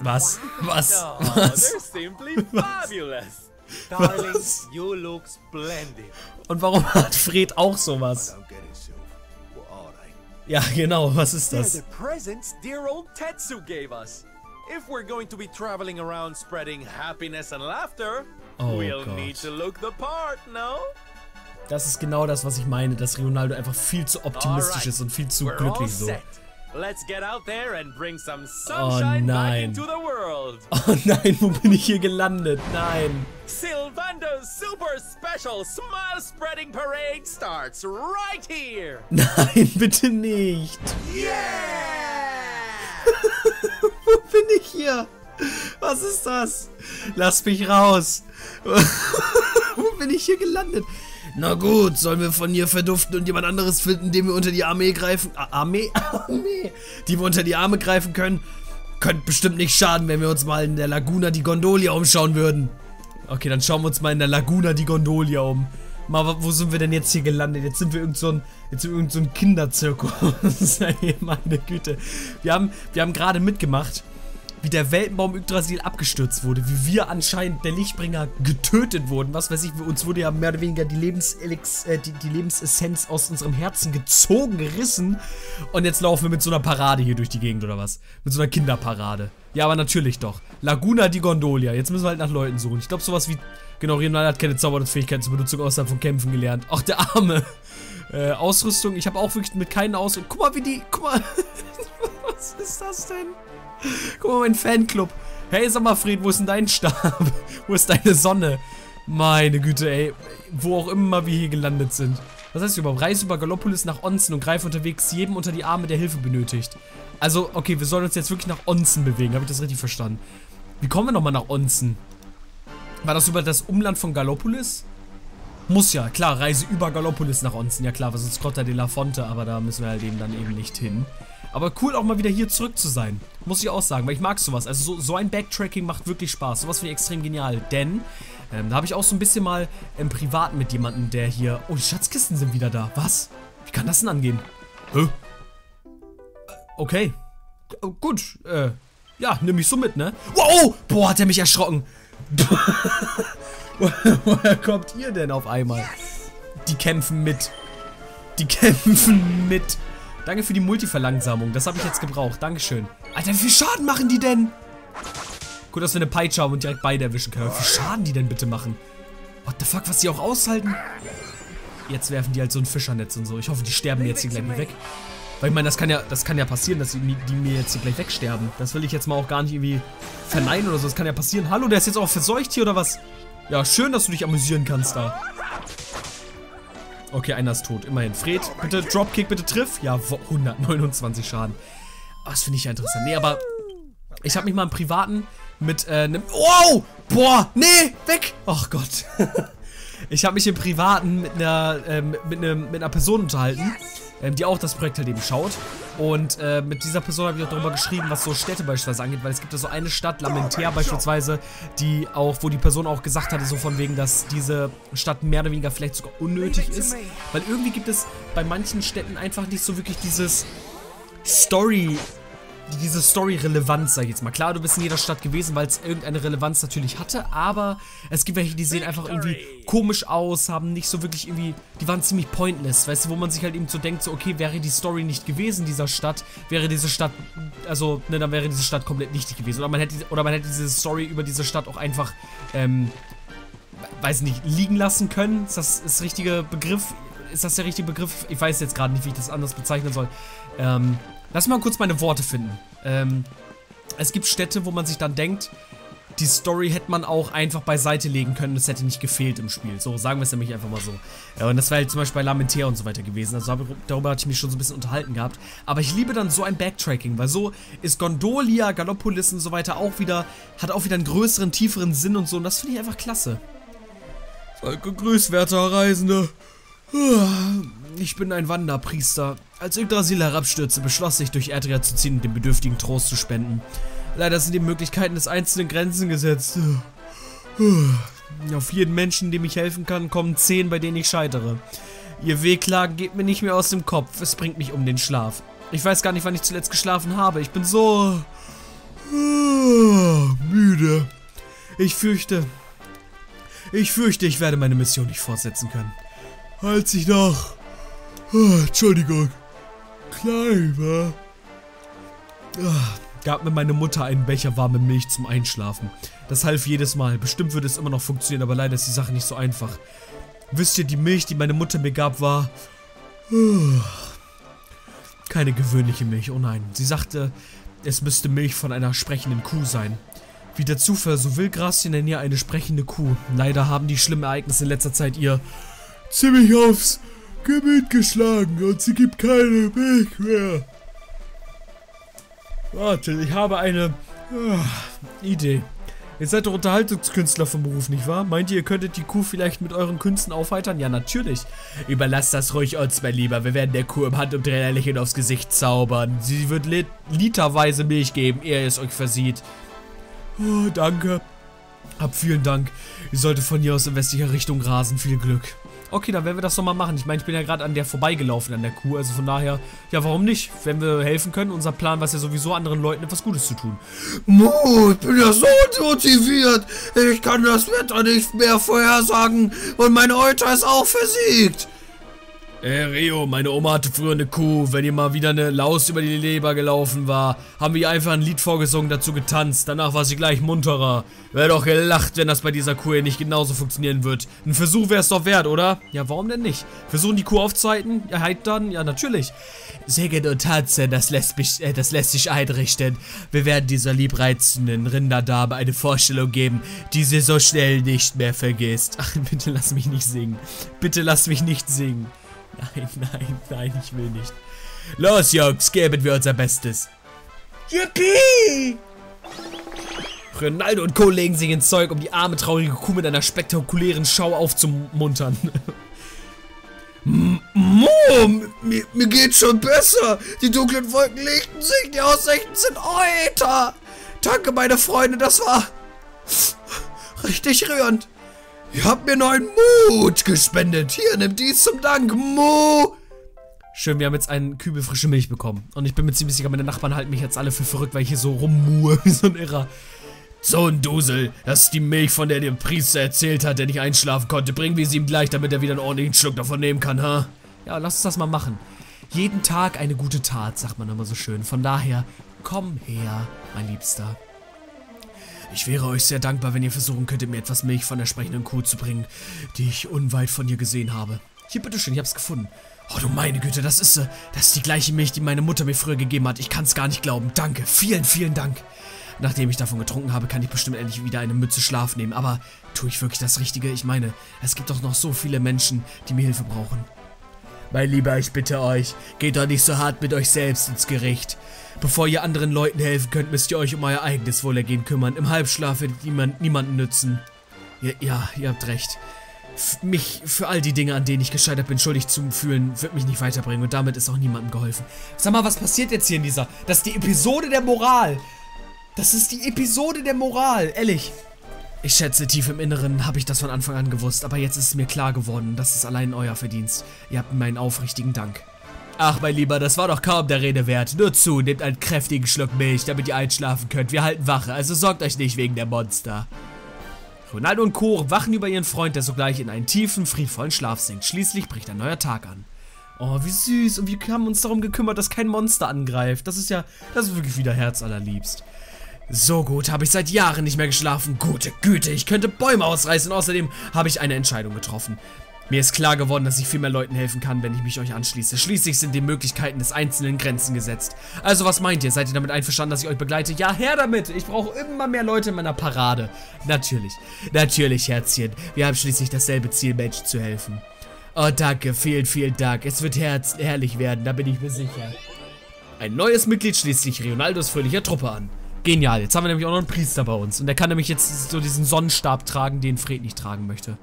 Was? Was? Oh, Was? they're simply [LAUGHS] fabulous. Darlings, you look splendid. Und warum hat Fred auch sowas? Don't get it, Sylve. What are they? Ja, genau, was ist They're das? the presents dear old Tetsu gave us. If we're going to be traveling around spreading happiness and laughter, Oh we'll Gott. need to look the part, no? Das ist genau das, was ich meine, dass Ronaldo einfach viel zu optimistisch ist und viel zu We're glücklich so. back nein. [LAUGHS] Oh nein, wo bin ich hier gelandet? Nein. Sylvando's super special smile spreading parade starts right here. [LAUGHS] Nein, bitte nicht. [LAUGHS] Wo bin ich hier? Was ist das? Lass mich raus. Wo bin ich hier gelandet? Na gut, sollen wir von hier verduften und jemand anderes finden, den wir unter die Armee greifen? Armee? [LAUGHS] Armee? Die wir unter die Arme greifen können? Könnte bestimmt nicht schaden, wenn wir uns mal in der Laguna die Gondolia umschauen würden. Okay, dann schauen wir uns mal in der Laguna die Gondolia um. Mal, wo sind wir denn jetzt hier gelandet? Jetzt sind wir irgend so ein, jetzt sind wir irgend so ein Kinderzirkus. [LAUGHS] Meine Güte. Wir haben, wir haben gerade mitgemacht, wie der Weltenbaum Yggdrasil abgestürzt wurde, wie wir anscheinend der Lichtbringer getötet wurden. Was weiß ich, uns wurde ja mehr oder weniger die, Lebenselix, äh, die, die Lebensessenz aus unserem Herzen gezogen, gerissen. Und jetzt laufen wir mit so einer Parade hier durch die Gegend oder was? Mit so einer Kinderparade. Ja, aber natürlich doch. Laguna di Gondolia. Jetzt müssen wir halt nach Leuten suchen. Ich glaube, sowas wie. Genau, Rinaldo hat keine Zauberfähigkeiten zur Benutzung außerhalb von Kämpfen gelernt. Ach, der Arme. Äh, Ausrüstung. Ich habe auch wirklich mit keinen Aus. Guck mal, wie die. Guck mal. [LAUGHS] was ist das denn? Guck mal, mein Fanclub. Hey, Fred, wo ist denn dein Stab? [LAUGHS] wo ist deine Sonne? Meine Güte, ey. Wo auch immer wir hier gelandet sind. Was heißt überhaupt? Reise über Gallopolis nach Onzen und greife unterwegs jedem unter die Arme, der Hilfe benötigt. Also, okay, wir sollen uns jetzt wirklich nach Onzen bewegen. Habe ich das richtig verstanden? Wie kommen wir nochmal nach Onzen? War das über das Umland von Gallopolis? Muss ja, klar, Reise über Gallopolis nach Onzen. Ja klar, was ist Grotta de la Fonte, aber da müssen wir halt eben dann eben nicht hin. Aber cool auch mal wieder hier zurück zu sein. Muss ich auch sagen, weil ich mag sowas. Also so, so ein Backtracking macht wirklich Spaß. Sowas finde ich extrem genial. Denn, ähm, da habe ich auch so ein bisschen mal im Privaten mit jemandem, der hier... Oh, die Schatzkisten sind wieder da. Was? Wie kann das denn angehen? Hä? Äh, Okay. Äh, gut, äh... Ja, nimm mich so mit, ne? Wow! Boah, hat er mich erschrocken. [LAUGHS] Woher kommt ihr denn auf einmal? Die kämpfen mit. Die kämpfen mit. Danke für die Multiverlangsamung. Das habe ich jetzt gebraucht. Dankeschön. Alter, wie viel Schaden machen die denn? Gut, dass wir eine Peitsche haben und direkt beide erwischen können. Wie viel Schaden die denn bitte machen? What the fuck, was die auch aushalten? Jetzt werfen die halt so ein Fischernetz und so. Ich hoffe, die sterben jetzt hier gleich weg. Weil ich meine, das kann ja, das kann ja passieren, dass die, die mir jetzt hier gleich wegsterben. Das will ich jetzt mal auch gar nicht irgendwie verneinen oder so. Das kann ja passieren. Hallo, der ist jetzt auch verseucht hier oder was? Ja, schön, dass du dich amüsieren kannst da. Okay, einer ist tot. Immerhin. Fred, bitte Dropkick, bitte triff. Ja, 129 Schaden. Oh, das finde ich ja interessant. Nee, aber ich habe mich mal im Privaten mit äh, einem... Wow! Boah! Nee! Weg! Ach Gott. [LAUGHS] ich habe mich im Privaten mit einer, äh, mit, einem, mit einer Person unterhalten ähm, die auch das Projekt halt eben schaut. Und äh, mit dieser Person habe ich auch darüber geschrieben, was so Städte beispielsweise angeht, weil es gibt ja so eine Stadt, Lamentaire beispielsweise, die auch, wo die Person auch gesagt hatte, so von wegen, dass diese Stadt mehr oder weniger vielleicht sogar unnötig ist. Weil irgendwie gibt es bei manchen Städten einfach nicht so wirklich dieses Story diese Story-Relevanz, sag ich jetzt mal. Klar, du bist in jeder Stadt gewesen, weil es irgendeine Relevanz natürlich hatte, aber es gibt welche, die sehen einfach irgendwie komisch aus, haben nicht so wirklich irgendwie, die waren ziemlich pointless, weißt du, wo man sich halt eben so denkt, so, okay, wäre die Story nicht gewesen, dieser Stadt, wäre diese Stadt, also, ne, dann wäre diese Stadt komplett nichtig gewesen. Oder man hätte, oder man hätte diese Story über diese Stadt auch einfach, ähm, weiß nicht, liegen lassen können. Ist das das richtige Begriff? Ist das der richtige Begriff? Ich weiß jetzt gerade nicht, wie ich das anders bezeichnen soll. Ähm, Lass mal kurz meine Worte finden. Ähm, es gibt Städte, wo man sich dann denkt, die Story hätte man auch einfach beiseite legen können. Das hätte nicht gefehlt im Spiel. So, sagen wir es nämlich einfach mal so. Ja, und das wäre halt zum Beispiel bei Lamentaire und so weiter gewesen. Also darüber hatte ich mich schon so ein bisschen unterhalten gehabt. Aber ich liebe dann so ein Backtracking, weil so ist Gondolia, Gallopolis und so weiter auch wieder, hat auch wieder einen größeren, tieferen Sinn und so. Und das finde ich einfach klasse. Seid gegrüßt, werter Reisende. Ich bin ein Wanderpriester. Als Yggdrasil herabstürzte, beschloss ich, durch Erdria zu ziehen und den Bedürftigen Trost zu spenden. Leider sind die Möglichkeiten des Einzelnen Grenzen gesetzt. Auf jeden Menschen, dem ich helfen kann, kommen zehn, bei denen ich scheitere. Ihr Wehklagen geht mir nicht mehr aus dem Kopf. Es bringt mich um den Schlaf. Ich weiß gar nicht, wann ich zuletzt geschlafen habe. Ich bin so... müde. Ich fürchte... Ich fürchte, ich werde meine Mission nicht fortsetzen können. Als ich noch... Oh, Entschuldigung. Klein. Ah, gab mir meine Mutter einen Becher warme Milch zum Einschlafen. Das half jedes Mal. Bestimmt würde es immer noch funktionieren, aber leider ist die Sache nicht so einfach. Wisst ihr, die Milch, die meine Mutter mir gab, war... Oh, keine gewöhnliche Milch, oh nein. Sie sagte, es müsste Milch von einer sprechenden Kuh sein. Wie der Zufall so will, grast in der Nähe eine sprechende Kuh. Leider haben die schlimmen Ereignisse in letzter Zeit ihr ziemlich aufs Gemüt geschlagen und sie gibt keine Milch mehr. Warte, ich habe eine oh, Idee. Ihr seid doch Unterhaltungskünstler vom Beruf, nicht wahr? Meint ihr, ihr könntet die Kuh vielleicht mit euren Künsten aufheitern? Ja, natürlich. Überlasst das ruhig uns, mein Lieber. Wir werden der Kuh im Handumdrehen ein Lächeln aufs Gesicht zaubern. Sie wird lit literweise Milch geben, ehe ihr es euch versieht. Oh, danke. Hab vielen Dank. Ihr solltet von hier aus in westlicher Richtung rasen. Viel Glück. Okay, dann werden wir das nochmal machen. Ich meine, ich bin ja gerade an der vorbeigelaufen, an der Kuh. Also von daher, ja, warum nicht? Wenn wir helfen können, unser Plan war es ja sowieso, anderen Leuten etwas Gutes zu tun. Mo, ich bin ja so motiviert. Ich kann das Wetter nicht mehr vorhersagen. Und meine Euter ist auch versiegt. Ey, Rio, meine Oma hatte früher eine Kuh. Wenn ihr mal wieder eine Laus über die Leber gelaufen war, haben wir ihr einfach ein Lied vorgesungen, dazu getanzt. Danach war sie gleich munterer. Wäre doch gelacht, wenn das bei dieser Kuh hier nicht genauso funktionieren wird. Ein Versuch wäre es doch wert, oder? Ja, warum denn nicht? Versuchen die Kuh aufzuhalten? Ja, halt dann? Ja, natürlich. Singen und tanzen, das lässt, mich, äh, das lässt sich einrichten. Wir werden dieser liebreizenden Rinderdame eine Vorstellung geben, die sie so schnell nicht mehr vergisst. Ach, [LAUGHS] bitte lass mich nicht singen. Bitte lass mich nicht singen. Nein, nein, nein, ich will nicht. Los, Jungs, geben wir unser Bestes. Yippie! Ronaldo und Co. legen sich ins Zeug, um die arme, traurige Kuh mit einer spektakulären Schau aufzumuntern. Mo, mir, mir geht's schon besser. Die dunklen Wolken legten sich, die Aussichten sind heiter. Danke, meine Freunde, das war richtig rührend. Ihr habt mir neuen Mut gespendet. Hier, nimm dies zum Dank, Mo. Schön, wir haben jetzt einen Kübel frische Milch bekommen. Und ich bin mir ziemlich sicher, meine Nachbarn halten mich jetzt alle für verrückt, weil ich hier so rummue, [LAUGHS] wie so ein Irrer. So ein Dusel, das ist die Milch, von der der Priester erzählt hat, der nicht einschlafen konnte. Bringen wir sie ihm gleich, damit er wieder einen ordentlichen Schluck davon nehmen kann, ha? Ja, lass uns das mal machen. Jeden Tag eine gute Tat, sagt man immer so schön. Von daher, komm her, mein Liebster. Ich wäre euch sehr dankbar, wenn ihr versuchen könntet, mir etwas Milch von der sprechenden Kuh zu bringen, die ich unweit von hier gesehen habe. Hier, bitteschön, ich hab's gefunden. Oh du meine Güte, das ist, äh, das ist die gleiche Milch, die meine Mutter mir früher gegeben hat. Ich kann es gar nicht glauben. Danke, vielen, vielen Dank. Nachdem ich davon getrunken habe, kann ich bestimmt endlich wieder eine Mütze Schlaf nehmen. Aber tue ich wirklich das Richtige? Ich meine, es gibt doch noch so viele Menschen, die mir Hilfe brauchen. Mein Lieber, ich bitte euch, geht doch nicht so hart mit euch selbst ins Gericht. Bevor ihr anderen Leuten helfen könnt, müsst ihr euch um euer eigenes Wohlergehen kümmern. Im Halbschlaf wird niemand, niemanden nützen. Ja, ja, ihr habt recht. F mich für all die Dinge, an denen ich gescheitert bin, schuldig zu fühlen, wird mich nicht weiterbringen und damit ist auch niemandem geholfen. Sag mal, was passiert jetzt hier in dieser? Das ist die Episode der Moral. Das ist die Episode der Moral, ehrlich. Ich schätze, tief im Inneren habe ich das von Anfang an gewusst, aber jetzt ist es mir klar geworden, das ist allein euer Verdienst. Ihr habt meinen aufrichtigen Dank. Ach, mein Lieber, das war doch kaum der Rede wert. Nur zu, nehmt einen kräftigen Schluck Milch, damit ihr einschlafen könnt. Wir halten Wache, also sorgt euch nicht wegen der Monster. Ronaldo und Co. wachen über ihren Freund, der sogleich in einen tiefen, friedvollen Schlaf sinkt. Schließlich bricht ein neuer Tag an. Oh, wie süß. Und wir haben uns darum gekümmert, dass kein Monster angreift. Das ist ja, das ist wirklich wieder herzallerliebst. So gut habe ich seit Jahren nicht mehr geschlafen. Gute Güte, ich könnte Bäume ausreißen. Außerdem habe ich eine Entscheidung getroffen. Mir ist klar geworden, dass ich viel mehr Leuten helfen kann, wenn ich mich euch anschließe. Schließlich sind die Möglichkeiten des Einzelnen Grenzen gesetzt. Also was meint ihr? Seid ihr damit einverstanden, dass ich euch begleite? Ja, her damit! Ich brauche immer mehr Leute in meiner Parade. Natürlich. Natürlich, Herzchen. Wir haben schließlich dasselbe Ziel, Menschen zu helfen. Oh, danke. Vielen, vielen Dank. Es wird herz herrlich werden, da bin ich mir sicher. Ein neues Mitglied schließt sich Rionaldos fröhlicher Truppe an. Genial. Jetzt haben wir nämlich auch noch einen Priester bei uns. Und der kann nämlich jetzt so diesen Sonnenstab tragen, den Fred nicht tragen möchte.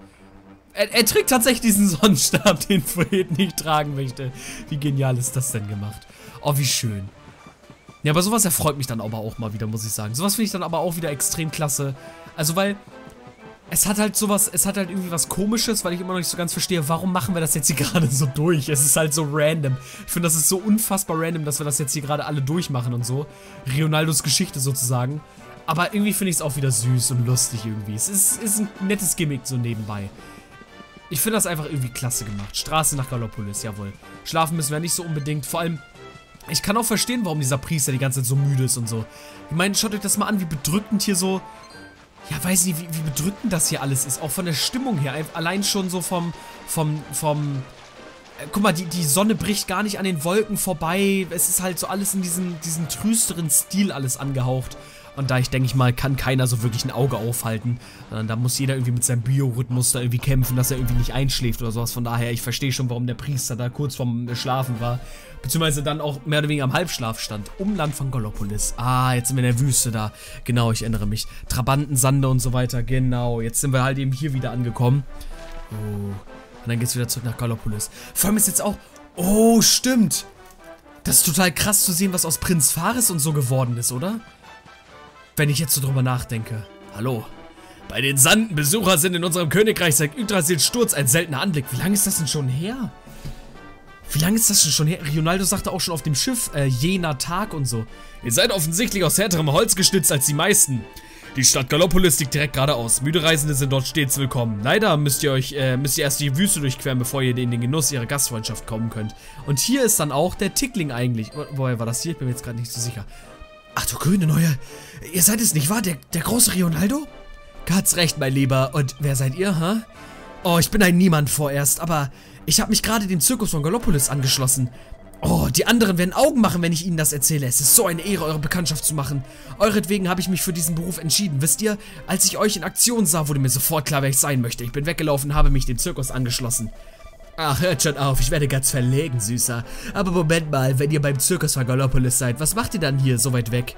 Er, er, trägt tatsächlich diesen [LAUGHS] Sonnenstab, den Fred nicht tragen möchte. Wie genial ist das denn gemacht? Oh, wie schön. Ja, aber sowas erfreut mich dann aber auch mal wieder, muss ich sagen. Sowas finde ich dann aber auch wieder extrem klasse. Also, weil es hat halt sowas, es hat halt irgendwie was komisches, weil ich immer noch nicht so ganz verstehe, warum machen wir das jetzt hier [LAUGHS] gerade so durch? Es ist halt so random. Ich finde, das ist so unfassbar random, dass wir das jetzt hier gerade alle durchmachen und so. Rionaldos Geschichte sozusagen. Aber irgendwie finde ich es auch wieder süß und lustig irgendwie. Es ist, ist ein nettes Gimmick so nebenbei. Ich finde das einfach irgendwie klasse gemacht. Straße nach Gallopolis, jawohl. Schlafen müssen wir nicht so unbedingt. Vor allem, ich kann auch verstehen, warum dieser Priester die ganze Zeit so müde ist und so. Ich meine, schaut euch das mal an, wie bedrückend hier so... Ja, weiß nicht, wie, wie bedrückend das hier alles ist. Auch von der Stimmung her. Allein schon so vom... vom... vom... Äh, guck mal, die, die Sonne bricht gar nicht an den Wolken vorbei. Es ist halt so alles in diesem, diesem trüsteren Stil alles angehaucht. Und da ich, denke ich mal, kann keiner so wirklich ein Auge aufhalten. Sondern da muss jeder irgendwie mit seinem Biorhythmus da irgendwie kämpfen, dass er irgendwie nicht einschläft oder sowas. Von daher, ich verstehe schon, warum der Priester da kurz vorm Schlafen war. Beziehungsweise dann auch mehr oder weniger am Halbschlaf stand. Umland von Gollopolis. Ah, jetzt sind wir in der Wüste da. Genau, ich erinnere mich. Trabanten, Sande und so weiter. Genau, jetzt sind wir halt eben hier wieder angekommen. Oh. Und dann geht's wieder zurück nach Gollopolis. Vor allem ist jetzt auch... Oh, stimmt. Das ist total krass zu sehen, was aus Prinz Fares und so geworden ist, oder? Wenn ich jetzt so drüber nachdenke. Hallo. Bei den Sandenbesucher sind in unserem Königreich seit Yggdrasils Sturz ein seltener Anblick. Wie lange ist das denn schon her? Wie lange ist das denn schon her? Ronaldo sagte auch schon auf dem Schiff, äh, jener Tag und so. Ihr seid offensichtlich aus härterem Holz gestützt als die meisten. Die Stadt Gallopolis liegt direkt geradeaus. Müde Reisende sind dort stets willkommen. Leider müsst ihr euch, äh, müsst ihr erst die Wüste durchqueren, bevor ihr in den Genuss ihrer Gastfreundschaft kommen könnt. Und hier ist dann auch der Tickling eigentlich. Woher war das hier? Ich bin mir jetzt gerade nicht so sicher. Ach du grüne Neue, ihr seid es nicht wahr, der, der große Rionaldo? Ganz recht, mein Lieber. Und wer seid ihr, hä? Oh, ich bin ein Niemand vorerst, aber ich habe mich gerade dem Zirkus von Gallopolis angeschlossen. Oh, die anderen werden Augen machen, wenn ich ihnen das erzähle. Es ist so eine Ehre, eure Bekanntschaft zu machen. Euretwegen habe ich mich für diesen Beruf entschieden. Wisst ihr, als ich euch in Aktion sah, wurde mir sofort klar, wer ich sein möchte. Ich bin weggelaufen habe mich dem Zirkus angeschlossen. Ach, hört schon auf, ich werde ganz verlegen, Süßer. Aber Moment mal, wenn ihr beim Zirkus von Gallopolis seid, was macht ihr dann hier so weit weg?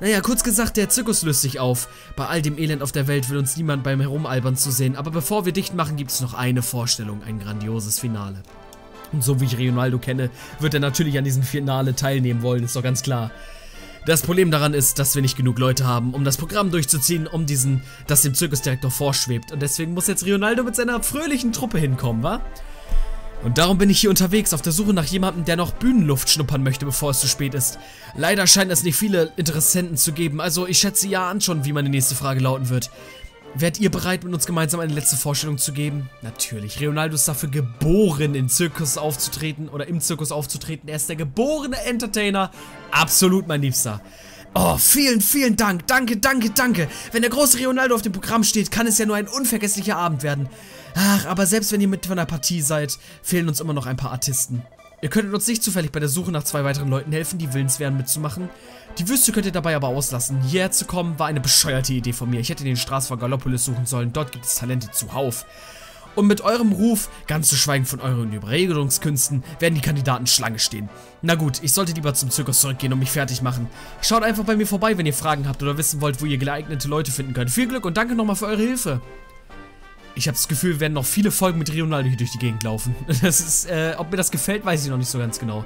Naja, kurz gesagt, der Zirkus löst sich auf. Bei all dem Elend auf der Welt will uns niemand beim Herumalbern zu sehen, aber bevor wir dicht machen, gibt es noch eine Vorstellung, ein grandioses Finale. Und so wie ich Ronaldo kenne, wird er natürlich an diesem Finale teilnehmen wollen, ist doch ganz klar. Das Problem daran ist, dass wir nicht genug Leute haben, um das Programm durchzuziehen, um diesen, das dem Zirkusdirektor vorschwebt. Und deswegen muss jetzt Ronaldo mit seiner fröhlichen Truppe hinkommen, wa? Und darum bin ich hier unterwegs auf der Suche nach jemandem, der noch Bühnenluft schnuppern möchte, bevor es zu spät ist. Leider scheint es nicht viele Interessenten zu geben, also ich schätze ja an schon, wie meine nächste Frage lauten wird. Wärt ihr bereit, mit uns gemeinsam eine letzte Vorstellung zu geben? Natürlich. Ronaldo ist dafür geboren, in Zirkus aufzutreten oder im Zirkus aufzutreten. Er ist der geborene Entertainer. Absolut, mein Liebster. Oh, vielen, vielen Dank. Danke, danke, danke. Wenn der große Ronaldo auf dem Programm steht, kann es ja nur ein unvergesslicher Abend werden. Ach, aber selbst wenn ihr mit von der Partie seid, fehlen uns immer noch ein paar Artisten. Ihr könntet uns nicht zufällig bei der Suche nach zwei weiteren Leuten helfen, die willens wären mitzumachen. Die Wüste könnt ihr dabei aber auslassen. Hierher zu kommen, war eine bescheuerte Idee von mir. Ich hätte den Straß vor Gallopolis suchen sollen. Dort gibt es Talente zuhauf. Und mit eurem Ruf, ganz zu schweigen von euren Überredungskünsten, werden die Kandidaten Schlange stehen. Na gut, ich sollte lieber zum Zirkus zurückgehen und mich fertig machen. Schaut einfach bei mir vorbei, wenn ihr Fragen habt oder wissen wollt, wo ihr geeignete Leute finden könnt. Viel Glück und danke nochmal für eure Hilfe. Ich habe das Gefühl, wir werden noch viele Folgen mit Ronaldo hier durch die Gegend laufen. [LAUGHS] Das ist, äh, ob mir das gefällt, weiß ich noch nicht so ganz genau.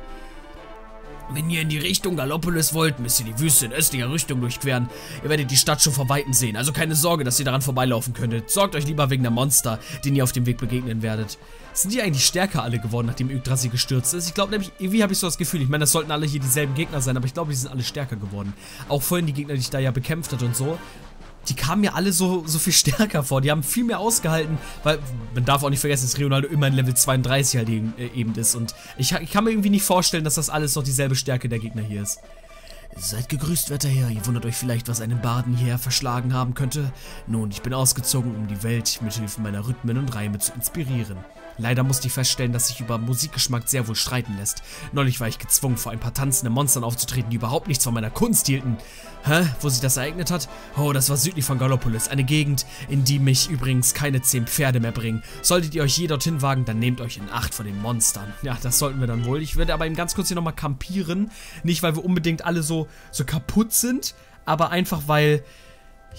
Wenn ihr in die Richtung Gallopolis wollt, müsst ihr die Wüste in östlicher Richtung durchqueren. Ihr werdet die Stadt schon von Weitem sehen, also keine Sorge, dass ihr daran vorbeilaufen könntet. Sorgt euch lieber wegen der Monster, denen ihr auf dem Weg begegnen werdet. Sind die eigentlich stärker alle geworden, nachdem Yggdrasil gestürzt ist? Ich glaube nämlich, irgendwie habe ich so das Gefühl, ich meine, das sollten alle hier dieselben Gegner sein, aber ich glaube, die sind alle stärker geworden. Auch vorhin die Gegner, die ich da ja bekämpft hat und so die kamen mir alle so, so viel [LAUGHS] stärker vor. Die haben viel mehr ausgehalten, weil man darf auch nicht vergessen, dass Ronaldo immer in Level 32 halt eben, äh, eben ist. Und ich, ich kann mir irgendwie nicht vorstellen, dass das alles noch dieselbe Stärke der Gegner hier ist. Seid gegrüßt, werter Herr. Ihr wundert euch vielleicht, was einen Baden hierher verschlagen haben könnte. Nun, ich bin ausgezogen, um die Welt mit Hilfe meiner Rhythmen und Reime zu inspirieren. Leider musste ich feststellen, dass sich über Musikgeschmack sehr wohl streiten lässt. Neulich war ich gezwungen, vor ein paar tanzenden Monstern aufzutreten, die überhaupt nichts von meiner Kunst hielten. Hä? Wo sich das ereignet hat? Oh, das war südlich von Gallopolis, eine Gegend, in die mich übrigens keine zehn Pferde mehr bringen. Solltet ihr euch je dorthin wagen, dann nehmt euch in Acht vor den Monstern. Ja, das sollten wir dann wohl. Ich werde aber eben ganz kurz hier nochmal kampieren. Nicht, weil wir unbedingt alle so, so kaputt sind, aber einfach, weil,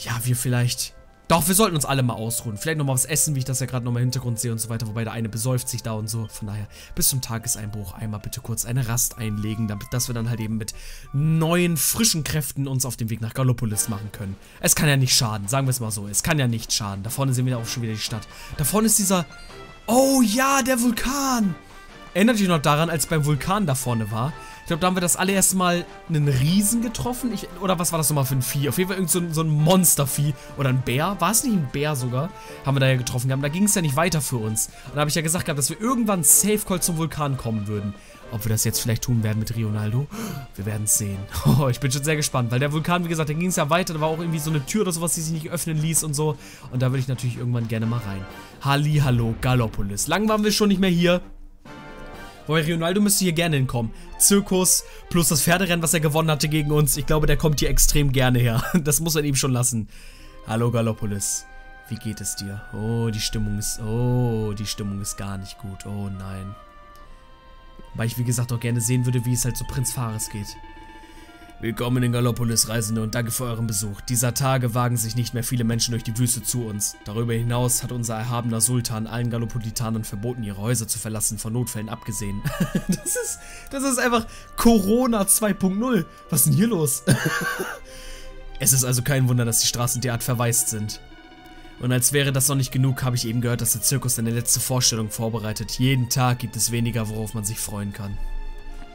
ja, wir vielleicht doch, wir sollten uns alle mal ausruhen. Vielleicht nochmal was essen, wie ich das ja gerade nochmal im Hintergrund sehe und so weiter. Wobei der eine besäuft sich da und so. Von daher, bis zum Tageseinbruch einmal bitte kurz eine Rast einlegen, damit dass wir dann halt eben mit neuen, frischen Kräften uns auf den Weg nach Gallopolis machen können. Es kann ja nicht schaden, sagen wir es mal so. Es kann ja nicht schaden. Da vorne sehen wir auch schon wieder die Stadt. Da vorne ist dieser... Oh ja, der Vulkan! Erinnert euch noch daran, als beim Vulkan da vorne war? Ich glaube, da haben wir das allererste Mal einen Riesen getroffen. Ich, oder was war das nochmal für ein Vieh? Auf jeden Fall irgend so ein, so ein Monstervieh. Oder ein Bär. War es nicht ein Bär sogar? Haben wir da ja getroffen gehabt. Da ging es ja nicht weiter für uns. Und da habe ich ja gesagt gehabt, dass wir irgendwann safe call zum Vulkan kommen würden. Ob wir das jetzt vielleicht tun werden mit Ronaldo? Wir werden es sehen. [LAUGHS] Oh, ich bin schon sehr gespannt, weil der Vulkan, wie gesagt, da ging es ja weiter. Da war auch irgendwie so eine Tür oder sowas, die sich nicht öffnen ließ und so. Und da will ich natürlich irgendwann gerne mal rein. Halli, hallo, Gallopolis. Lang waren wir schon nicht mehr hier. Wobei Ronaldo müsste hier gerne hinkommen. Zirkus plus das Pferderennen, was er gewonnen hatte gegen uns. Ich glaube, der kommt hier extrem gerne her. [LAUGHS] Das muss er ihm schon lassen. Hallo Gallopolis. Wie geht es dir? Oh, die Stimmung ist... Oh, die Stimmung ist gar nicht gut. Oh nein. Weil ich, wie gesagt, auch gerne sehen würde, wie es halt so Prinz Fares geht. Willkommen in Gallopolis, Reisende, und danke für euren Besuch. Dieser Tage wagen sich nicht mehr viele Menschen durch die Wüste zu uns. Darüber hinaus hat unser erhabener Sultan allen Gallopolitanern verboten, ihre Häuser zu verlassen, von Notfällen abgesehen. [LAUGHS] das ist, das ist einfach Corona 2.0. Was ist denn hier los? [LAUGHS] es ist also kein Wunder, dass die Straßen derart verwaist sind. Und als wäre das noch nicht genug, habe ich eben gehört, dass der Zirkus seine letzte Vorstellung vorbereitet. Jeden Tag gibt es weniger, worauf man sich freuen kann.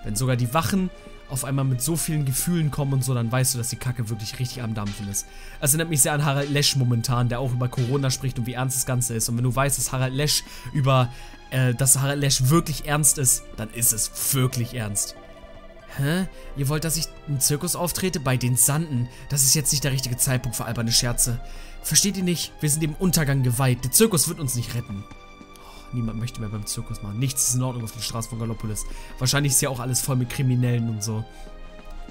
Wenn sogar die Wachen auf einmal mit so vielen Gefühlen kommen und so, dann weißt du, dass die Kacke wirklich richtig am Dampfen ist. Es erinnert mich sehr an Harald Lesch momentan, der auch über Corona spricht und wie ernst das Ganze ist. Und wenn du weißt, dass Harald Lesch über, äh, dass Harald Lesch wirklich ernst ist, dann ist es wirklich ernst. Hä? Ihr wollt, dass ich im Zirkus auftrete? Bei den Sanden. Das ist jetzt nicht der richtige Zeitpunkt für alberne Scherze. Versteht ihr nicht? Wir sind dem Untergang geweiht. Der Zirkus wird uns nicht retten. Niemand möchte mehr beim Zirkus machen. Nichts ist in Ordnung auf der Straße von Gallopolis. Wahrscheinlich ist ja auch alles voll mit Kriminellen und so.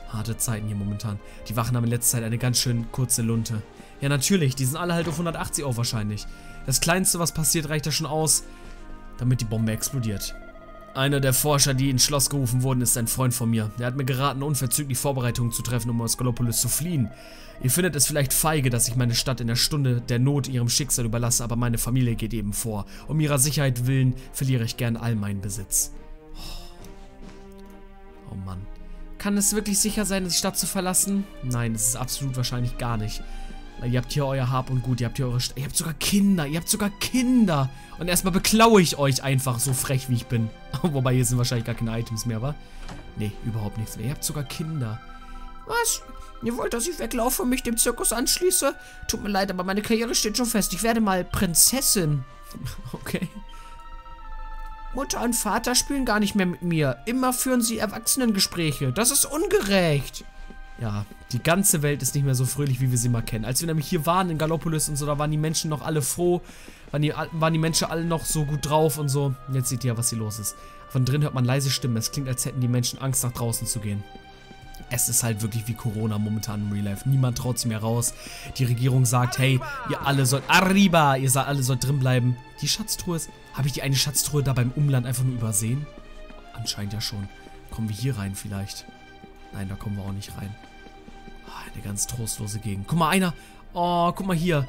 Harte Zeiten hier momentan. Die Wachen haben in letzter Zeit eine ganz schön kurze Lunte. Ja, natürlich. Die sind alle halt auf 180 auf wahrscheinlich. Das Kleinste, was passiert, reicht ja schon aus, damit die Bombe explodiert. Einer der Forscher, die ins Schloss gerufen wurden, ist ein Freund von mir. Er hat mir geraten, unverzüglich Vorbereitungen zu treffen, um aus Gallopolis zu fliehen. Ihr findet es vielleicht feige, dass ich meine Stadt in der Stunde der Not ihrem Schicksal überlasse, aber meine Familie geht eben vor. Um ihrer Sicherheit willen verliere ich gern all meinen Besitz. Oh Mann. Kann es wirklich sicher sein, die Stadt zu verlassen? Nein, es ist absolut wahrscheinlich gar nicht. Weil ihr habt hier euer Hab und Gut, ihr habt hier eure... St ihr habt sogar Kinder, ihr habt sogar Kinder. Und erstmal beklaue ich euch einfach so frech, wie ich bin. [LAUGHS] Wobei, hier sind wahrscheinlich gar keine Items mehr, wa? Nee, überhaupt nichts mehr. Ihr habt sogar Kinder. Was? Ihr wollt, dass ich weglaufe und mich dem Zirkus anschließe? Tut mir leid, aber meine Karriere steht schon fest. Ich werde mal Prinzessin. [LAUGHS] Okay. Mutter und Vater spielen gar nicht mehr mit mir. Immer führen sie Erwachsenengespräche. Das ist ungerecht. Ja, die ganze Welt ist nicht mehr so fröhlich, wie wir sie mal kennen. Als wir nämlich hier waren in Gallopolis und so, da waren die Menschen noch alle froh, waren die, waren die Menschen alle noch so gut drauf und so. Jetzt seht ihr, was hier los ist. Von drin hört man leise Stimmen. Es klingt, als hätten die Menschen Angst, nach draußen zu gehen. Es ist halt wirklich wie Corona momentan im Real Life. Niemand traut sich mehr raus. Die Regierung sagt, hey, ihr alle sollt, arriba, ihr alle sollt drin bleiben. Die Schatztruhe ist, habe ich die eine Schatztruhe da beim Umland einfach nur übersehen? Anscheinend ja schon. Kommen wir hier rein vielleicht? Nein, da kommen wir auch nicht rein. Eine ganz trostlose Gegend. Guck mal, einer. Oh, guck mal hier.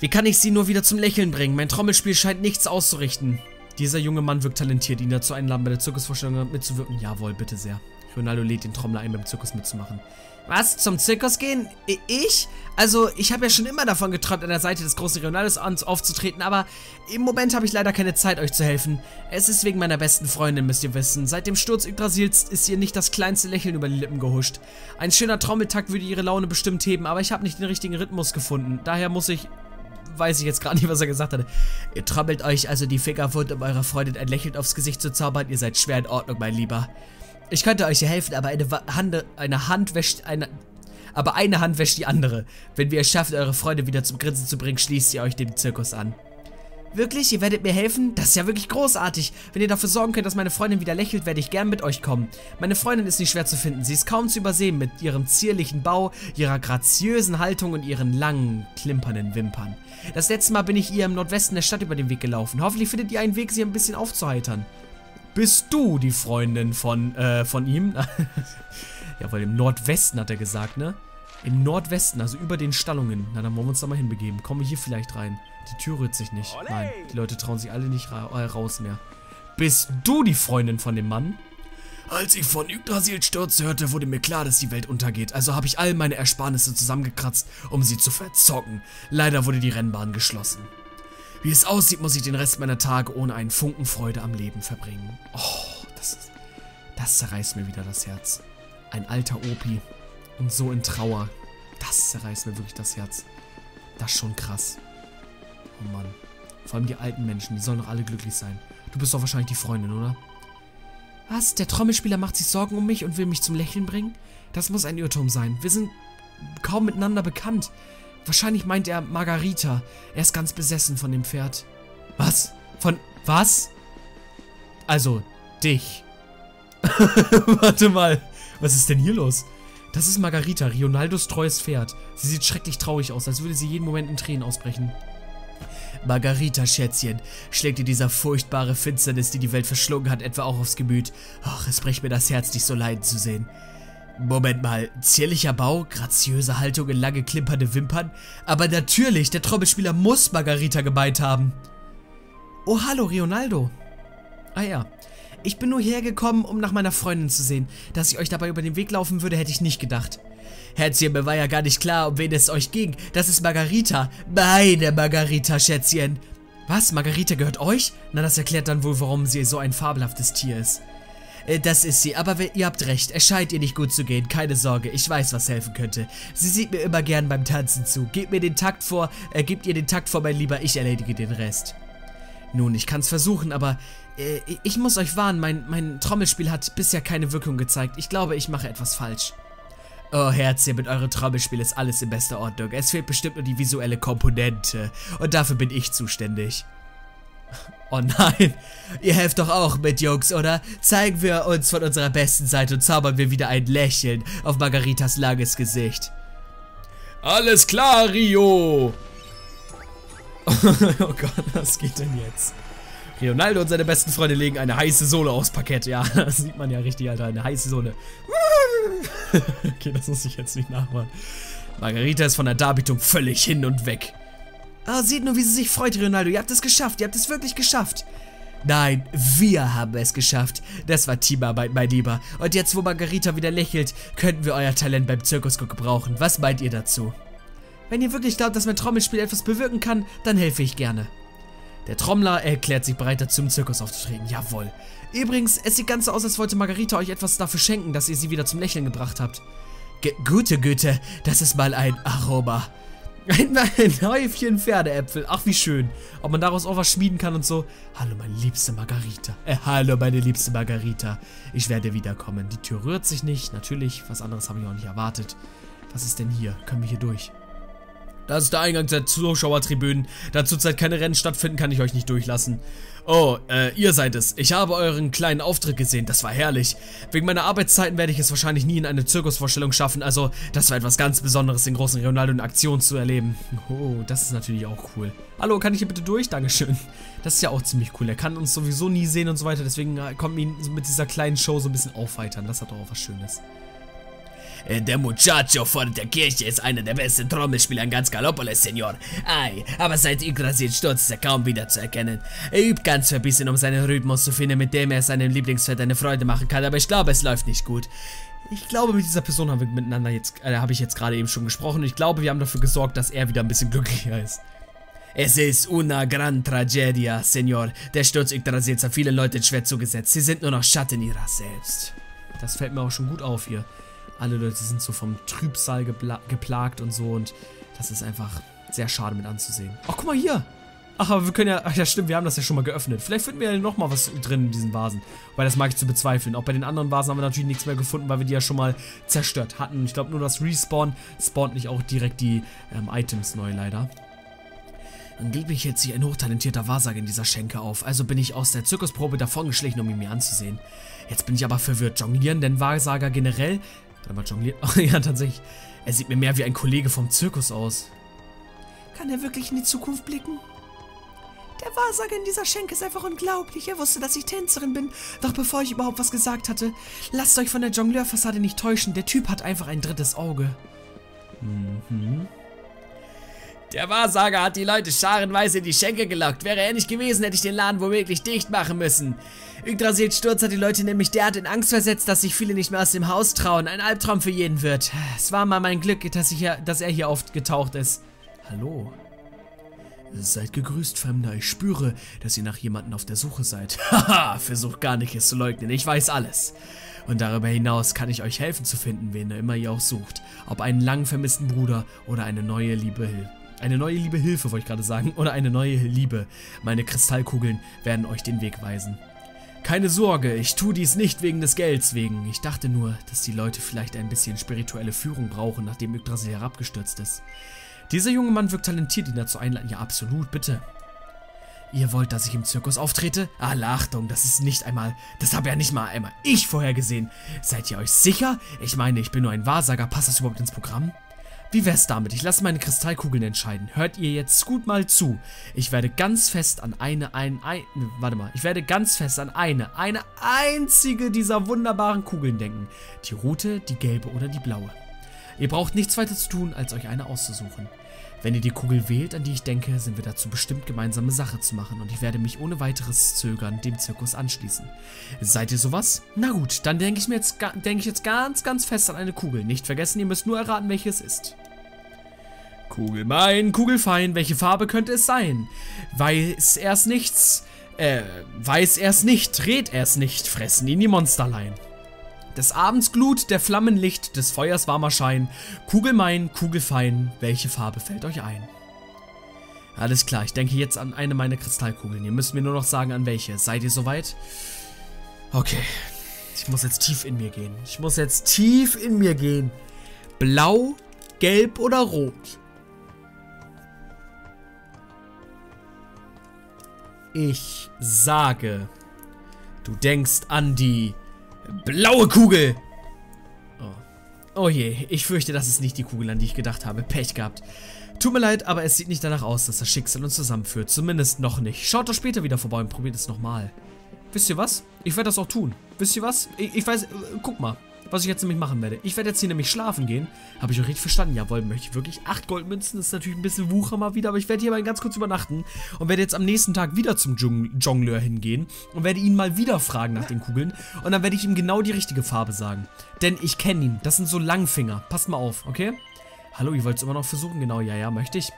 Wie kann ich sie nur wieder zum Lächeln bringen? Mein Trommelspiel scheint nichts auszurichten. Dieser junge Mann wirkt talentiert, ihn dazu einladen, bei der Zirkusvorstellung mitzuwirken. Jawohl, bitte sehr. Ronaldo lädt den Trommler ein, beim Zirkus mitzumachen. Was? Zum Zirkus gehen? Ich? Also, ich habe ja schon immer davon geträumt, an der Seite des großen Ronaldos aufzutreten, aber im Moment habe ich leider keine Zeit, euch zu helfen. Es ist wegen meiner besten Freundin, müsst ihr wissen. Seit dem Sturz Yggdrasils ist ihr nicht das kleinste Lächeln über die Lippen gehuscht. Ein schöner Trommeltakt würde ihre Laune bestimmt heben, aber ich habe nicht den richtigen Rhythmus gefunden. Daher muss ich weiß ich jetzt gerade nicht, was er gesagt hatte. Ihr trommelt euch also die Finger wund, um eurer Freundin ein Lächeln aufs Gesicht zu zaubern. Ihr seid schwer in Ordnung, mein Lieber. Ich könnte euch hier helfen, aber eine Hand, eine Hand wäscht eine... Aber eine Hand wäscht die andere. Wenn wir es schaffen, eure Freunde wieder zum Grinsen zu bringen, schließt ihr euch dem Zirkus an. Wirklich? Ihr werdet mir helfen? Das ist ja wirklich großartig. Wenn ihr dafür sorgen könnt, dass meine Freundin wieder lächelt, werde ich gern mit euch kommen. Meine Freundin ist nicht schwer zu finden. Sie ist kaum zu übersehen mit ihrem zierlichen Bau, ihrer graziösen Haltung und ihren langen, klimpernden Wimpern. Das letzte Mal bin ich ihr im Nordwesten der Stadt über den Weg gelaufen. Hoffentlich findet ihr einen Weg, sie ein bisschen aufzuheitern. Bist du die Freundin von, äh, von ihm? [LAUGHS] ja, weil im Nordwesten hat er gesagt, ne? Im Nordwesten, also über den Stallungen. Na, dann wollen wir uns da mal hinbegeben. Kommen wir hier vielleicht rein. Die Tür rührt sich nicht. Nein, die Leute trauen sich alle nicht ra äh, raus mehr. Bist du die Freundin von dem Mann? Als ich von Yggdrasil Stürze hörte, wurde mir klar, dass die Welt untergeht. Also habe ich all meine Ersparnisse zusammengekratzt, um sie zu verzocken. Leider wurde die Rennbahn geschlossen. Wie es aussieht, muss ich den Rest meiner Tage ohne einen Funken Freude am Leben verbringen. Oh, das, ist, das zerreißt mir wieder das Herz. Ein alter Opi und so in Trauer. Das zerreißt mir wirklich das Herz. Das ist schon krass. Oh Mann. Vor allem die alten Menschen, die sollen doch alle glücklich sein. Du bist doch wahrscheinlich die Freundin, oder? Was? Der Trommelspieler macht sich Sorgen um mich und will mich zum Lächeln bringen? Das muss ein Irrtum sein. Wir sind kaum miteinander bekannt. Wahrscheinlich meint er Margarita. Er ist ganz besessen von dem Pferd. Was? Von was? Also, dich. [LAUGHS] Warte mal. Was ist denn hier los? Das ist Margarita, Rionaldos treues Pferd. Sie sieht schrecklich traurig aus, als würde sie jeden Moment in Tränen ausbrechen. Margarita, Schätzchen, schlägt dir dieser furchtbare Finsternis, die die Welt verschlungen hat, etwa auch aufs Gemüt. Ach, es bricht mir das Herz, dich so leiden zu sehen. Moment mal, zierlicher Bau, graziöse Haltung und lange klimpernde Wimpern? Aber natürlich, der Trommelspieler muss Margarita gemeint haben. Oh, hallo, Rionaldo. Ah ja, ich bin nur hergekommen, um nach meiner Freundin zu sehen. Dass ich euch dabei über den Weg laufen würde, hätte ich nicht gedacht. Herzchen, mir war ja gar nicht klar, um wen es euch ging. Das ist Margarita. Meine Margarita, Schätzchen. Was? Margarita gehört euch? Na, das erklärt dann wohl, warum sie so ein fabelhaftes Tier ist. Äh, das ist sie, aber ihr habt recht, es scheint ihr nicht gut zu gehen, keine Sorge, ich weiß, was helfen könnte. Sie sieht mir immer gern beim Tanzen zu. Gebt mir den Takt vor, äh, gebt ihr den Takt vor, mein Lieber, ich erledige den Rest. Nun, ich kann's versuchen, aber äh, ich muss euch warnen, mein, mein Trommelspiel hat bisher keine Wirkung gezeigt. Ich glaube, ich mache etwas falsch. Oh Herzchen, mit eurem Trommelspiel ist alles in bester Ordnung. Es fehlt bestimmt nur die visuelle Komponente. Und dafür bin ich zuständig. [LAUGHS] Oh nein, ihr helft doch auch mit, Jungs, oder? Zeigen wir uns von unserer besten Seite und zaubern wir wieder ein Lächeln auf Margaritas langes Gesicht. Alles klar, Rio! [LAUGHS] oh Gott, was geht denn jetzt? Ronaldo und seine besten Freunde legen eine heiße Sohle aufs Parkett. Ja, [LAUGHS] das sieht man ja richtig, Alter. Eine heiße Sohle. okay, das muss ich jetzt nicht nachmachen. Margarita ist von der Darbietung völlig hin und weg. Oh, seht nur, wie sie sich freut, Ronaldo. Ihr habt es geschafft. Ihr habt es wirklich geschafft. Nein, wir haben es geschafft. Das war Teamarbeit, mein Lieber. Und jetzt, wo Margarita wieder lächelt, könnten wir euer Talent beim Zirkus gebrauchen. Was meint ihr dazu? Wenn ihr wirklich glaubt, dass mein Trommelspiel etwas bewirken kann, dann helfe ich gerne. Der Trommler erklärt sich bereit dazu, im Zirkus aufzutreten. Jawohl. Übrigens, es sieht ganz so aus, als wollte Margarita euch etwas dafür schenken, dass ihr sie wieder zum Lächeln gebracht habt. G gute Güte, das ist mal ein Aroma. [LAUGHS] Ein, Häufchen Pferdeäpfel. Ach, wie schön. Ob man daraus auch was schmieden kann und so. Hallo, meine liebste Margarita. Äh, hallo, meine liebste Margarita. Ich werde wiederkommen. Die Tür rührt sich nicht. Natürlich, was anderes habe ich auch nicht erwartet. Was ist denn hier? Können wir hier durch? Das ist der Eingang der Zuschauertribünen. Da zurzeit keine Rennen stattfinden, kann ich euch nicht durchlassen. Oh, äh, ihr seid es. Ich habe euren kleinen Auftritt gesehen. Das war herrlich. Wegen meiner Arbeitszeiten werde ich es wahrscheinlich nie in eine Zirkusvorstellung schaffen. Also, das war etwas ganz Besonderes, den großen Ronaldo in Aktion zu erleben. Oh, das ist natürlich auch cool. Hallo, kann ich hier bitte durch? Dankeschön. Das ist ja auch ziemlich cool. Er kann uns sowieso nie sehen und so weiter. Deswegen äh, kommt ihn mit dieser kleinen Show so ein bisschen aufweitern. Das hat doch auch was Schönes. Äh, Der Muchacho vor der Kirche ist einer der besten Trommelspieler in ganz Gallopolis, Senor. Ei, aber seit Yggdrasil stürzt ist er kaum wieder zu erkennen. Er übt ganz verbissen, um seinen Rhythmus zu finden, mit dem er seinem Lieblingsfeld eine Freude machen kann, aber ich glaube, es läuft nicht gut. Ich glaube, mit dieser Person haben wir miteinander jetzt, äh, habe ich jetzt gerade eben schon gesprochen. Ich glaube, wir haben dafür gesorgt, dass er wieder ein bisschen glücklicher ist. Es ist una gran tragedia, Senor. Der Sturz Yggdrasils hat vielen Leuten schwer zugesetzt. Sie sind nur noch Schatten ihrer selbst. Das fällt mir auch schon gut auf hier. Alle Leute sind so vom Trübsal geplagt und so und das ist einfach sehr schade mit anzusehen. Ach, guck mal hier. Ach, aber wir können ja, ach ja stimmt, wir haben das ja schon mal geöffnet. Vielleicht finden wir ja nochmal was drin in diesen Vasen. Weil das mag ich zu bezweifeln. Auch bei den anderen Vasen haben wir natürlich nichts mehr gefunden, weil wir die ja schon mal zerstört hatten. Ich glaube nur das Respawn spawnt nicht auch direkt die ähm, Items neu leider. Angeblich hält sich ein hochtalentierter Wahrsager in dieser Schenke auf, also bin ich aus der Zirkusprobe davongeschlichen, um ihn mir anzusehen. Jetzt bin ich aber verwirrt. Jonglieren, denn Wahrsager generell Warte mal, jongliert. Oh ja, tatsächlich. Er sieht mir mehr wie ein Kollege vom Zirkus aus. Kann er wirklich in die Zukunft blicken? Der Wahrsager in dieser Schenke ist einfach unglaublich. Er wusste, dass ich Tänzerin bin. Doch bevor ich überhaupt was gesagt hatte, lasst euch von der Jongleurfassade nicht täuschen. Der Typ hat einfach ein drittes Auge. Mhm. Der Wahrsager hat die Leute scharenweise in die Schenke gelockt. Wäre er nicht gewesen, hätte ich den Laden womöglich dicht machen müssen. Yggdrasils Sturz hat die Leute nämlich derart in Angst versetzt, dass sich viele nicht mehr aus dem Haus trauen. Ein Albtraum für jeden wird. Es war mal mein Glück, dass, hier, dass er hier aufgetaucht ist. Hallo. Seid gegrüßt, Fremder. Ich spüre, dass ihr nach jemandem auf der Suche seid. [LAUGHS] Haha, versucht gar nicht es zu leugnen. Ich weiß alles. Und darüber hinaus kann ich euch helfen zu finden, wen immer ihr auch sucht. Ob einen lang vermissten Bruder oder eine neue Liebe eine neue liebe Hilfe, wollte ich gerade sagen. Oder eine neue Liebe. Meine Kristallkugeln werden euch den Weg weisen. Keine Sorge, ich tue dies nicht wegen des Gelds wegen. Ich dachte nur, dass die Leute vielleicht ein bisschen spirituelle Führung brauchen, nachdem Yggdrasil herabgestürzt ist. Dieser junge Mann wirkt talentiert, ihn dazu einladen. Ja, absolut, bitte. Ihr wollt, dass ich im Zirkus auftrete? Ah, Achtung, das ist nicht einmal, das habe ja nicht mal einmal ich vorher gesehen. Seid ihr euch sicher? Ich meine, ich bin nur ein Wahrsager. Passt das überhaupt ins Programm? Wie wär's damit? Ich lasse meine Kristallkugeln entscheiden. Hört ihr jetzt gut mal zu. Ich werde ganz fest an eine, ein, ein, warte mal. Ich werde ganz fest an eine, eine einzige dieser wunderbaren Kugeln denken. Die rote, die gelbe oder die blaue. Ihr braucht nichts weiter zu tun, als euch eine auszusuchen. Wenn ihr die Kugel wählt, an die ich denke, sind wir dazu bestimmt, gemeinsame Sache zu machen und ich werde mich ohne weiteres Zögern dem Zirkus anschließen. Seid ihr sowas? Na gut, dann denke ich mir jetzt, denke ich jetzt ganz, ganz fest an eine Kugel. Nicht vergessen, ihr müsst nur erraten, welche es ist. Kugel mein, Kugel fein, welche Farbe könnte es sein? Weiß erst nichts, äh, weiß erst nicht, dreht erst nicht, fressen ihn die Monsterlein. Des Abends Glut, der Flammenlicht, des Feuers warmer Schein. Kugelmein, Kugelfein, welche Farbe fällt euch ein? Alles klar, ich denke jetzt an eine meiner Kristallkugeln. Ihr müsst mir nur noch sagen, an welche. Seid ihr soweit? Okay. Ich muss jetzt tief in mir gehen. Ich muss jetzt tief in mir gehen. Blau, gelb oder rot? Ich sage, du denkst an die Blaue Kugel! Oh. oh je, ich fürchte, das ist nicht die Kugel, an die ich gedacht habe. Pech gehabt. Tut mir leid, aber es sieht nicht danach aus, dass das Schicksal uns zusammenführt. Zumindest noch nicht. Schaut doch später wieder vorbei und probiert es nochmal. Wisst ihr was? Ich werde das auch tun. Wisst ihr was? Ich, ich weiß, äh, guck mal was ich jetzt nämlich machen werde. Ich werde jetzt hier nämlich schlafen gehen. Habe ich auch richtig verstanden. Jawohl, möchte ich wirklich. Acht Goldmünzen das ist natürlich ein bisschen Wucher mal wieder, aber ich werde hier mal ganz kurz übernachten und werde jetzt am nächsten Tag wieder zum Jongleur hingehen und werde ihn mal wieder fragen nach den Kugeln und dann werde ich ihm genau die richtige Farbe sagen. Denn ich kenne ihn. Das sind so Langfinger. Passt mal auf, okay? Hallo, ihr wollt es immer noch versuchen? Genau, ja, ja, möchte ich.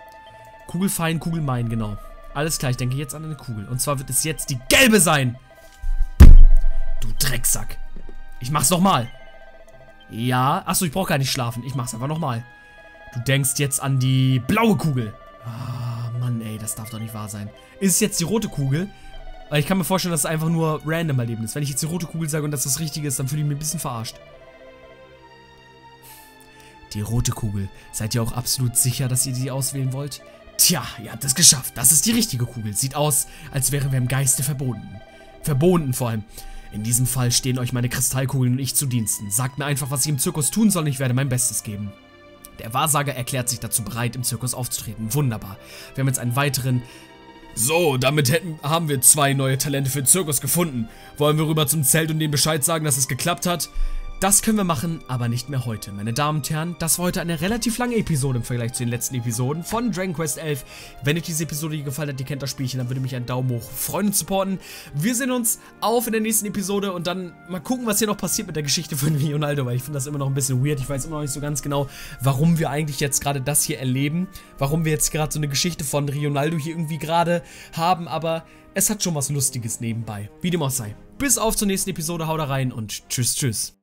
Kugelfein, Kugelmein, genau. Alles klar, ich denke jetzt an eine Kugel. Und zwar wird es jetzt die gelbe sein. Du Drecksack. Ich mach's nochmal. Ja. Achso, ich brauche gar nicht schlafen. Ich mach's einfach nochmal. Du denkst jetzt an die blaue Kugel. Ah, Mann, ey, das darf doch nicht wahr sein. Ist es jetzt die rote Kugel? Weil ich kann mir vorstellen, dass es einfach nur random erleben ist. Wenn ich jetzt die rote Kugel sage und dass das Richtige ist, dann fühle ich mich ein bisschen verarscht. Die rote Kugel. Seid ihr auch absolut sicher, dass ihr die auswählen wollt? Tja, ihr habt es geschafft. Das ist die richtige Kugel. Sieht aus, als wären wir im Geiste verbunden. Verbunden vor allem. In diesem Fall stehen euch meine Kristallkugeln und ich zu Diensten. Sagt mir einfach, was ich im Zirkus tun soll und ich werde mein Bestes geben. Der Wahrsager erklärt sich dazu bereit, im Zirkus aufzutreten. Wunderbar. Wir haben jetzt einen weiteren... So, damit hätten, haben wir zwei neue Talente für den Zirkus gefunden. Wollen wir rüber zum Zelt und denen Bescheid sagen, dass es geklappt hat? Das können wir machen, aber nicht mehr heute. Meine Damen und Herren, das war heute eine relativ lange Episode im Vergleich zu den letzten Episoden von Dragon Quest 11. Wenn euch diese Episode hier gefallen hat, ihr kennt das Spielchen, dann würde mich ein Daumen hoch freuen und supporten. Wir sehen uns auf in der nächsten Episode und dann mal gucken, was hier noch passiert mit der Geschichte von [LAUGHS] Ronaldo, weil ich finde das immer noch ein bisschen weird. Ich weiß immer noch nicht so ganz genau, warum wir eigentlich jetzt gerade das hier erleben. Warum wir jetzt gerade so eine Geschichte von Ronaldo hier irgendwie gerade haben, aber es hat schon was Lustiges nebenbei. Wie dem auch sei. Bis auf zur nächsten Episode, haut rein und tschüss, tschüss.